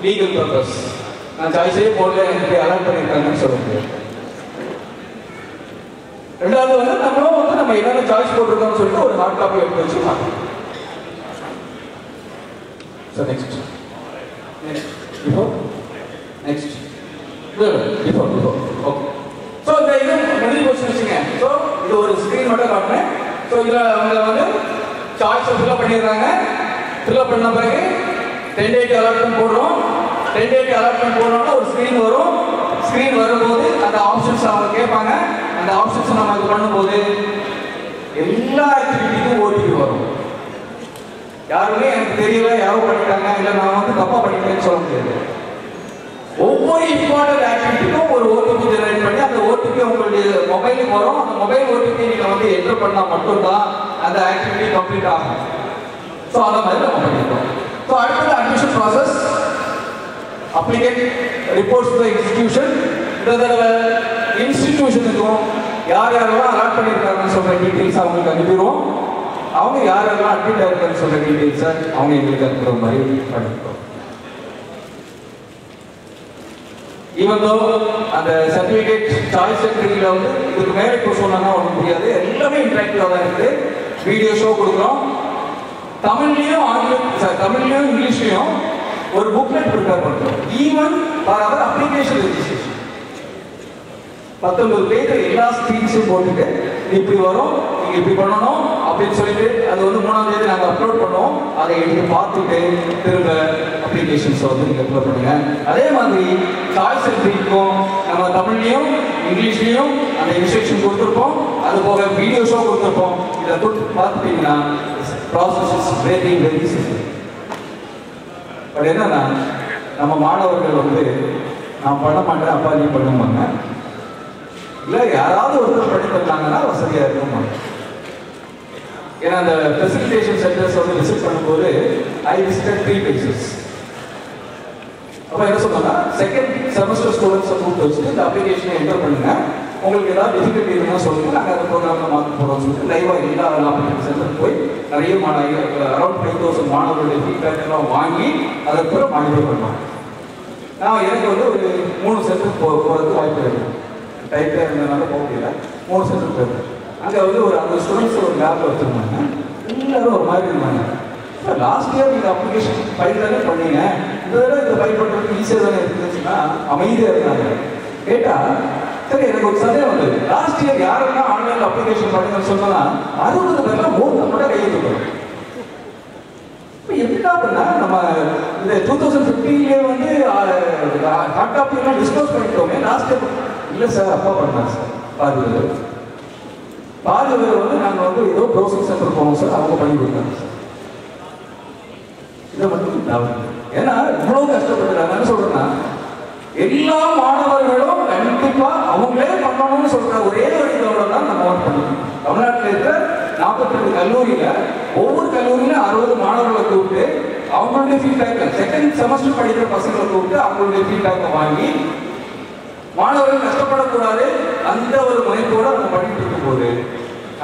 லீகல் பர்பஸ் நான் சாய்ஸே போடல எனக்கு அலர்ட் பண்ணியிருக்காங்கன்னு சொல்ல முடியும் ரெண்டாவது வந்து நம்மளும் வந்து நம்ம என்னென்ன சாய்ஸ் போட்டிருக்கோம்னு சொல்லிட்டு ஒரு ஹார்ட் காப்பி எடுத்து வச்சு பார்க்கணும் ஸோ நெக்ஸ்ட் நெக்ஸ்ட் நெக்ஸ்ட் இப்போ ஓகே ஸோ இந்த இது முடிஞ்சு கொஸ்டின் வச்சுங்க ஸோ இது ஒரு ஸ்க்ரீன் மட்டும் காட்டுறேன். ஸோ இதில் அவங்கள வந்து சாய்ஸை ஃபில்அப் பண்ணிடுறாங்க. ஃபில்அப் பண்ண பிறகு டென் எயிட்டி அலாட்மெண்ட் போடுறோம். டென் எயிட்டி அலாட்மெண்ட் போடுறோம்னா ஒரு ஸ்க்ரீன் வரும். ஸ்க்ரீன் வரும்போது அந்த ஆப்ஷன்ஸ் அவங்க கேட்பாங்க. அந்த ஆப்ஷன்ஸ் நம்ம இது பண்ணும்போது எல்லா ஆக்டிவிட்டிக்கும் ஓடிபி வரும். யாருமே எனக்கு தெரியல யாரும் பண்ணிட்டாங்க இல்லை நான் வந்து தப்பாக பண்ணிட்டேன்னு சொல்ல முடியாது. ஒவ்வொரு இம்பார்ட்டன்ட் ஆக்டிவிட்டிக்கும் ஒரு ஓடிபி ஜெனரேட் பண்ணி அந்த ஓடிபி உங்களுடைய மொபைலுக்கு வரும். அந்த மொபைல் ஓடிபி நீங்க வந்து என்டர் பண்ணா மட்டும்தான் அந்த ஆக்டிவிட்டி கம்ப்ளீட் ஆகும். ஸோ அந்த மாதிரி நம்ம பண்ணிருக்கோம். ஸோ அடுத்தது admission process applicant reports to institution இந்த தடவை இன்ஸ்டிடியூஷனுக்கும் யார் யாரெல்லாம் அலாட் பண்ணியிருக்காங்கன்னு சொல்ற டீட்டெயில்ஸ் அவங்களுக்கு அனுப்பிடுவோம். அவங்க யாரெல்லாம் அட்மிட் ஆயிருக்கான்னு சொல்ற டீட்டெயில்ஸை அவங்க எங்களுக்கு அனுப்புற மாதிரி பண்ணிருக்கோம். ஈவன் அந்த சர்டிஃபிகேட் சாய்ஸ் சென்டரில் வந்து இதுக்கு மேலே இப்போ சொன்னாங்க ஒன்றும் முடியாது எல்லாமே இன்ட்ராக்டிவாக தான் இருக்குது. வீடியோ ஷோ கொடுக்குறோம். தமிழ்லையும் ஆங்கிலம் தமிழ்லையும் இங்கிலீஷ்லையும் ஒரு புக்லெட் ப்ரிப்பேர் பண்ணுறோம் even for our application registration பத்தொன்பது பேர் எல்லா ஸ்பீச்சும் போட்டுட்டு இப்படி வரும் இப்படி பண்ணணும். அப்படின்னு சொல்லிட்டு அது வந்து மூணாம் தேதி நாங்கள் அப்லோட் பண்ணோம். அதை எடுத்து பார்த்துட்டு திரும்ப அப்ளிகேஷன்ஸ் வந்து நீங்கள் அப்லோட் பண்ணுங்க. அதே மாதிரி சாய்ஸ் என்ட்ரிக்கும் நம்ம தமிழ்லையும் இங்கிலீஷ்லையும் அந்த இன்ஸ்ட்ரக்ஷன் கொடுத்துருப்போம். அது போக வீடியோ ஷோ கொடுத்துருப்போம். இதை கொடுத்து பார்த்துட்டீங்கன்னா process is very very simple but என்னன்னா நம்ம மாணவர்கள் வந்து நான் பண்ண மாட்டேன் அப்பா நீ பண்ணுவாங்க இல்லை யாராவது ஒருத்தர் பண்ணி தந்தாங்கன்னா வசதியாக இருக்கும் ஏன்னா அந்த ஃபெசிலிட்டேஷன் சென்டர்ஸ் வந்து விசிட் பண்ணும்போது ஐ விசிட்டட் த்ரீ பிளேசஸ் அப்போ என்ன சொன்னா செகண்ட் செமஸ்டர் ஸ்டூடெண்ட்ஸை கூப்பிட்டு வச்சுட்டு இந்த அப்ளிகேஷனை என்டர் பண்ணுங்க. உங்களுக்கு ஏதாவது டிஃபிகல்ட்டி இருந்தால் சொல்லுங்க நாங்கள் அந்த ப்ரோக்ராமில் மாற்ற போகிறோம் சொல்லிட்டு லைவாக எல்லா அப்ளிகேஷன் சென்டர் போய் நிறைய மாணவர்கள் அரௌண்ட் ஃபைவ் தௌசண்ட் மாணவர்களுடைய ஃபீட்பேக் எல்லாம் வாங்கி அதுக்கப்புறம் மாடிஃபை பண்ணோம். நான் எனக்கு வந்து ஒரு மூணு சென்டர் போ போகிறதுக்கு வாய்ப்பு இருக்கு. டைப்பில் இருந்ததுனால போக முடியல. மூணு சென்டர் போயிருந்தேன் அங்கே வந்து ஒரு அந்த ஸ்டூடெண்ட்ஸ் ஒரு லேபில் வச்சுருந்தாங்க. எல்லாரும் ஒரு மாதிரி இருந்தாங்க. லாஸ்ட் இயர் நீங்கள் அப்ளிகேஷன் ஃபைல் தானே பண்ணீங்க. இந்த தடவை இந்த ஃபைல் பண்ணுறதுக்கு ஈஸியாக தானே இருந்துச்சுன்னா அமைதியாக இருந்தாங்க. கேட்டால் சரி எனக்கு ஒரு சந்தேகம் வந்து. லாஸ்ட் இயர் யாரெல்லாம் ஆன்லைனில் அப்ளிகேஷன் பண்ணுங்கன்னு சொன்னா அறுபது பேர்லாம் மூணு நம்மளோட கையை தூக்கணும். இப்போ எப்படின்னா அப்படின்னா நம்ம இந்த டூ தௌசண்ட் ஃபிஃப்டீன்லேயே வந்து ஹாட் காப்பிலாம் டிஸ்க்ளோஸ் பண்ணிட்டோமே லாஸ்ட் இயர் இல்லை சார் அப்பா பண்ணலாம் சார் பாதி பாதி பேர் வந்து நாங்கள் வந்து ஏதோ ப்ரௌசிங் சென்டர் போனோம் சார். அவங்க பண்ணி கொடுத்தாங்க. இதை மட்டும் தவறு ஏன்னா இவ்வளவு கஷ்டப்படுறாங்க என்ன சொல்றேன்னா எல்லா மாணவர்களும் கண்டிப்பா அவங்களே பண்ணணும்னு சொல்ற ஒரே ஒரு இதோட தான் நம்ம ஒர்க் பண்ணணும் தமிழ்நாட்டில் இருக்கிற நாற்பத்தி ரெண்டு கல்லூரியில ஒவ்வொரு கல்லூரியிலும் அறுபது மாணவர்களை கூப்பிட்டு அவங்களுடைய ஃபீட்பேக் செகண்ட் செமஸ்டர் படிக்கிற பசங்களை கூப்பிட்டு அவங்களுடைய ஃபீட்பேக்கை வாங்கி மாணவர்கள் கஷ்டப்படக்கூடாது. அந்த ஒரு முனைப்போட நம்ம பண்ணிட்டு இருக்கும்போது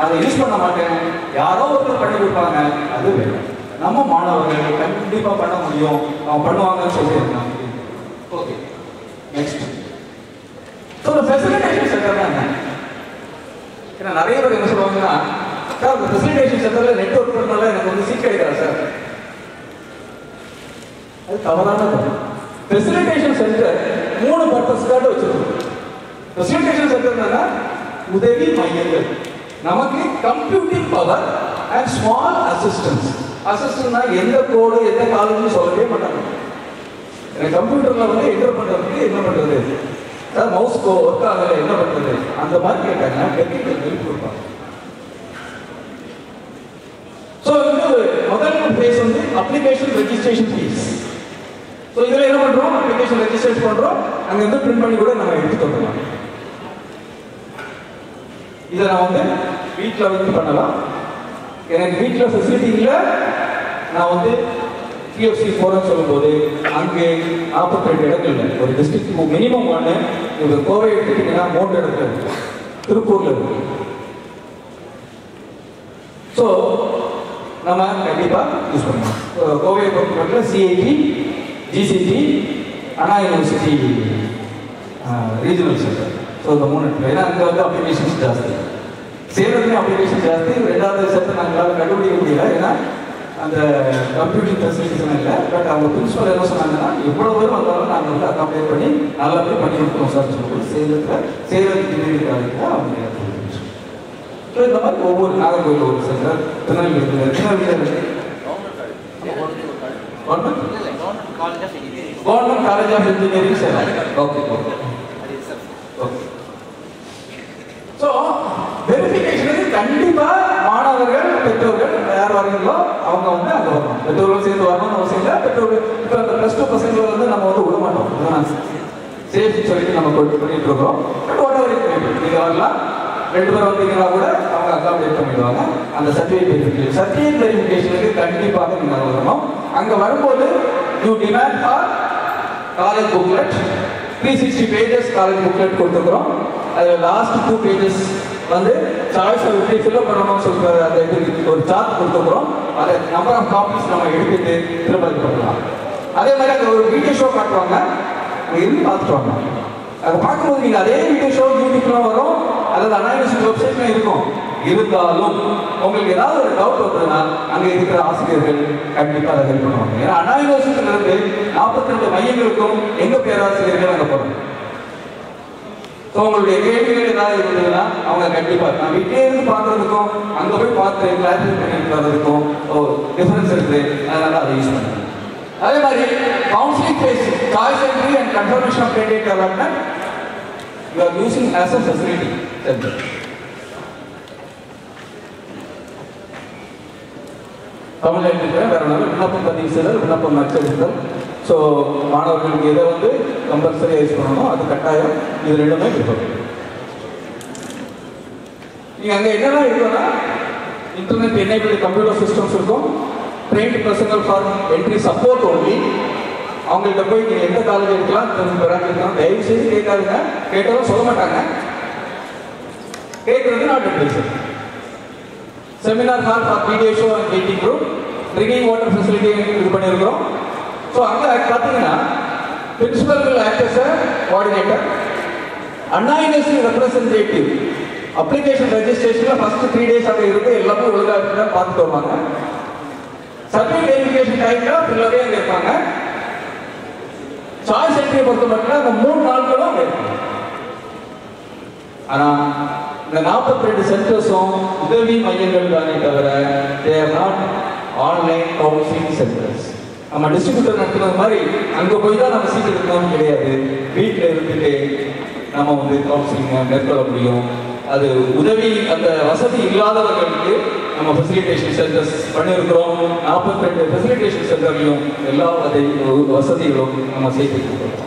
அதை யூஸ் பண்ண மாட்டேன். யாரோ ஒருத்தர் பண்ணி கொடுப்பாங்க அது வேணும் நம்ம மாணவர்கள் கண்டிப்பாக பண்ண முடியும். அவங்க பண்ணுவாங்கன்னு சொல்லியிருக்காங்க. ஓகே நெக்ஸ்ட் ஸோ இந்த ஃபெசிலிட்டேஷன் சென்டர் தான் ஏன்னா நிறைய பேர் என்ன சொல்லுவாங்கன்னா சார் இந்த ஃபெசிலிட்டேஷன் சென்டரில் நெட்ஒர்க் பண்ணால எனக்கு வந்து சீட் கிடைக்காது சார். அது தவறான ஃபெசிலிட்டேஷன் சென்டர் மூணு பர்பஸ்க்காக வச்சிருக்கோம். ஃபெசிலிட்டேஷன் சென்டர்னா உதவி மையங்கள். நமக்கு computing power and small assistance அசிஸ்டன்ட்னா எந்த கோடு எந்த காலேஜும் சொல்லவே மாட்டாங்க. எனக்கு கம்ப்யூட்டரில் வந்து என்டர் பண்ணுறதுக்கு என்ன பண்ணுறது சார் மவுஸ் கோ ஒர்க் ஆகலை என்ன பண்ணுறது அந்த மாதிரி கேட்டாங்க டெக்னிக்கல் ஹெல்ப் கொடுப்பாங்க. ஸோ வந்து முதல் ஃபேஸ் வந்து அப்ளிகேஷன் ரெஜிஸ்ட்ரேஷன் ஃபீஸ் ஸோ இதில் என்ன பண்ணுறோம் அப்ளிகேஷன் ரெஜிஸ்டர் பண்ணுறோம் அங்கே வந்து பிரிண்ட் பண்ணி கூட நம்ம எடுத்து வரலாம் இதை நான் வந்து வீட்டில் வந்து பண்ணலாம். எனக்கு வீட்டில் ஃபெசிலிட்டி இல்லை. நான் வந்து பிஎஃப்சி போகிறேன்னு சொல்லும்போது அங்கே நாற்பத்தி ரெண்டு இடங்கள் இல்லை. ஒரு டிஸ்ட்ரிக்ட் மினிமம் ஒன்று இப்போ கோவை எடுத்துக்கிட்டீங்கன்னா மூன்று இடத்துல இருக்கு. திருப்பூரில் இருக்கு. ஸோ நம்ம கண்டிப்பாக யூஸ் பண்ணலாம். கோவை பொறுத்த மட்டும் CIT GCT Anna university regional centre so இந்த மூணு ஏன்னா அங்கே வந்து அப்ளிகேஷன்ஸ் ஜாஸ்தி சேலத்துலேயும் அப்ளிகேஷன் ஜாஸ்தி ரெண்டாவது சென்டர் நாங்களால் கண்டுபிடிக்க முடியல. ஏன்னா அந்த கம்ப்யூட்டர் ஃபெசிலிட்டிஸ்லாம் இல்லை. பட் அவங்க பிரின்சிபல் என்ன சொன்னாங்கன்னா எவ்வளோ பேரும் வந்தாலும் நாங்கள் வந்து அக்காமடேட் பண்ணி நல்லபடியாக பண்ணி கொடுத்தோம் சார் சொல்லி சேலத்தில் சேலம் இன்ஜினியரிங் காலேஜில் அவங்க ஸோ இந்த மாதிரி ஒவ்வொரு நாகர்கோவில் ஒரு centre Tirunelveli Tirunelveli. Government college of engineering Salem okay okay okay so வெரிஃபிகேஷனுக்கு கண்டிப்பா மாணவர்கள் பெற்றோர்கள் யார் வரீங்களோ அவங்க வந்து அங்கே வரணும். பெற்றோர்கள் சேர்ந்து வரணும்னு அவசியம் இல்லை. பெற்றோர்கள் இப்போ அந்த ப்ளஸ் டூ பசங்களை வந்து நம்ம வந்து விட மாட்டோம் சேஃப்டி சொல்லிட்டு நம்ம கொண்டு பண்ணிட்டு இருக்கோம். பட் வாட் எவர் நீங்கள் வரலாம். ரெண்டு பேர் வந்தீங்கன்னா கூட அவங்க அக்காமடேட் பண்ணிடுவாங்க. அந்த சர்டிஃபிகேட் வெரிஃபிகேஷன் சர்டிஃபிகேட் வெரிஃபிகேஷனுக்கு கண்டிப்பாக நீங்கள் வரணும். அங்கே வரும்போது you demand for college booklet three sixty pages college booklet கொடுத்துருக்குறோம். அதில் லாஸ்ட் டூ பேஜஸ் வந்து சாய்ஸ் எப்படி ஃபில்அப் பண்ணணும்னு சொல்கிற அந்த இது ஒரு சார்ட் கொடுத்துருக்குறோம். அதை நம்பர் ஆஃப் காப்பீஸ் நம்ம எடுத்துட்டு திரும்ப பண்ணலாம் அதே மாதிரி அங்கே ஒரு வீடியோ ஷோ காட்டுவாங்க. இருந்து பார்த்துட்டு வாங்க. அதை பார்க்கும்போது நீங்கள் அதே வீடியோ ஷோ யூடியூப்லாம் வரும். அதாவது அனாலிசிஸ் வெப்சைட்லாம் இருக்கும். இருந்தாலும் உங்களுக்கு ஏதாவது ஒரு டவுட் வந்ததுன்னா அங்க இருக்கிற ஆசிரியர்கள் கண்டிப்பா அதை ஹெல்ப் பண்ணுவாங்க. ஏன்னா அண்ணா இருந்து நாற்பத்தி ரெண்டு மையங்களுக்கும் எங்க பேராசிரியர்கள் அங்கே போறாங்க. ஸோ உங்களுடைய கேள்விகள் ஏதாவது இருந்ததுன்னா அவங்க கண்டிப்பா நான் வீட்டிலே இருந்து பார்க்கறதுக்கும் அங்க போய் பார்த்து கிளாரிஃபை பண்ணிட்டு வர்றதுக்கும் ஓ டிஃபரன்ஸ் இருக்குது அதனால அதை யூஸ் பண்ணுங்க. அதே மாதிரி counselling phase choice entry and confirmation of candidate development you are using as a facility centre Tamil எழுதிக்கிறேன் வேற ஒன்றும் விண்ணப்பம் பதிவு செய்தல் விண்ணப்பம் நச்சரித்தல் ஸோ மாணவர்களுக்கு எதை வந்து கம்பல்சரி யூஸ் பண்ணணும் அது கட்டாயம் இது ரெண்டுமே இருக்கும் நீங்க அங்க என்னெல்லாம் இருக்குன்னா இன்டர்நெட் எனேபிள் கம்ப்யூட்டர் சிஸ்டம்ஸ் இருக்கும் trained personnel for entry support only அவங்கள்ட்ட போய் நீங்கள் எந்த காலேஜ் எடுக்கலாம் பெறாங்க இருக்கலாம் தயவு செய்து கேட்காதுங்க. கேட்டாலும் சொல்ல மாட்டாங்க. கேட்கறது not advisor seminar hall for video show and meeting group drinking water facility இது பண்ணியிருக்கிறோம். ஸோ அங்கே பார்த்தீங்கன்னா principal will coordinator Anna university representative application ரெஜிஸ்ட்ரேஷனில் first three days அங்கே இருக்கு எல்லாமே ஒழுங்காக இருக்குன்னு பார்த்துட்டு வருவாங்க. சர்டிஃபிகேட் வெரிஃபிகேஷன் டைம்ல பிள்ளவே அங்கே இருப்பாங்க. சாய்ஸ் என்ட்ரியை பொறுத்த மட்டும் அந்த மூணு நாட்களும் அங்கே இருப்பாங்க ஆனா இந்த நாற்பத்தி ரெண்டு சென்டர்ஸும் உதவி மையங்கள் தானே தவிர there not online counselling centres நம்ம டிஸ்ட்ரிபியூட்டர் நடத்துறது மாதிரி அங்க போய் தான் நம்ம சீட் எடுக்கணும் கிடையாது. வீட்டில் இருந்துட்டு நம்ம வந்து கவுன்சிலிங் மேற்கொள்ள முடியும். அது உதவி அந்த வசதி இல்லாதவர்களுக்கு நம்ம ஃபெசிலிட்டேஷன் சென்டர்ஸ் பண்ணியிருக்கிறோம் நாற்பத்தி ரெண்டு ஃபெசிலிட்டேஷன் சென்டர்லையும் எல்லா வசதி வசதிகளும் நம்ம சேர்த்துருக்கிறோம்.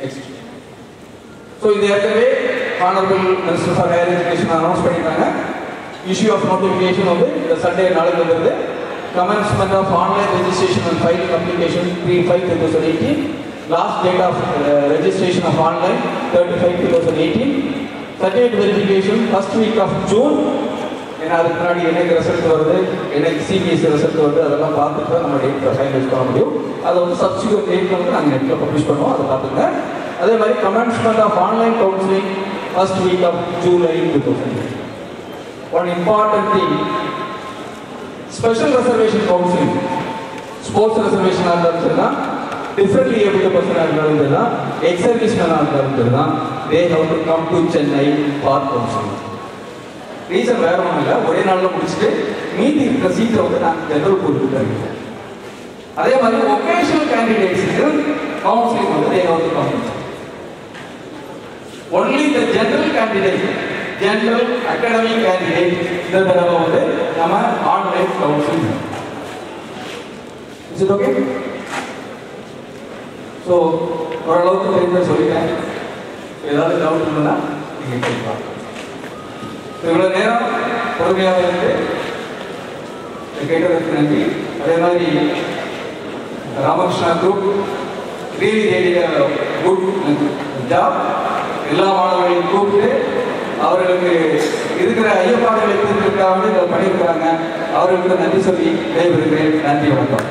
நெக்ஸ்ட் ஸோ இது ஏற்கனவே honourable minister for higher education announce பண்ணிட்டாங்க இஷ்யூ ஆஃப் நோட்டிஃபிகேஷன் வந்து இந்த சண்டே நாளைக்கு வந்துருது. Commencement of online registration and filing application 3 5 2018 last date of uh, registration of online 35 certificate verification first week of June ஏன்னா அதுக்கு முன்னாடி என்னைக்கு ரிசல்ட் வருது என்னைக்கு சிபிஎஸ்சி ரிசல்ட் வருது அதெல்லாம் பார்த்துட்டு தான் நம்ம டேட் ஃபைனலைஸ் பண்ண முடியும். அதை வந்து சப்சிக்வெண்ட் டேட்டில் வந்து நாங்கள் நெட்டில் பப்ளிஷ் பண்ணுவோம் அதை பார்த்துங்க. அதே மாதிரி commencement of online counselling first week of July two thousand one important thing special reservation counselling sports ரிசர்வேஷனாக இருந்தாலும் சரி தான் டிஃப்ரெண்ட்லி ஏபிள் பர்சனாக இருந்தாலும் சரி தான் எக்ஸ் சர்வீஸ் மேனாக இருந்தாலும் தான் they have to come to Chennai for counselling reason வேற ஒன்றும் இல்லை ஒரே நாளில் முடிச்சுட்டு மீதி இருக்கிற சீட்டை வந்து நாங்கள் ஜெனரல் கொடுத்துட்டு அதே மாதிரி ஒகேஷனல் கேண்டிடேட்ஸுக்கு கவுன்சிலிங் வந்து they have to come only the general candidate general academic candidate இந்த தடவை வந்து நம்ம online counselling is it okay so ஓரளவுக்கு தெரிஞ்ச சொல்லிட்டேன். ஏதாவது டவுட் இருந்தா நீங்கள் கேட்கலாம் இவ்வளோ நேரம் பொறுமையாக இருந்து கேட்டதற்கு நன்றி. அதே மாதிரி ராமகிருஷ்ணா குரூப் ரியலி தேடிய குட் ஜாப் எல்லா மாணவர்களையும் கூப்பிட்டு அவர்களுக்கு இருக்கிற ஐயப்பாடுகளை தீர்க்கிறதுக்காக இதை பண்ணியிருக்கிறாங்க. அவர்களுக்கு நன்றி சொல்லி விடைபெறுகிறேன். நன்றி வணக்கம்.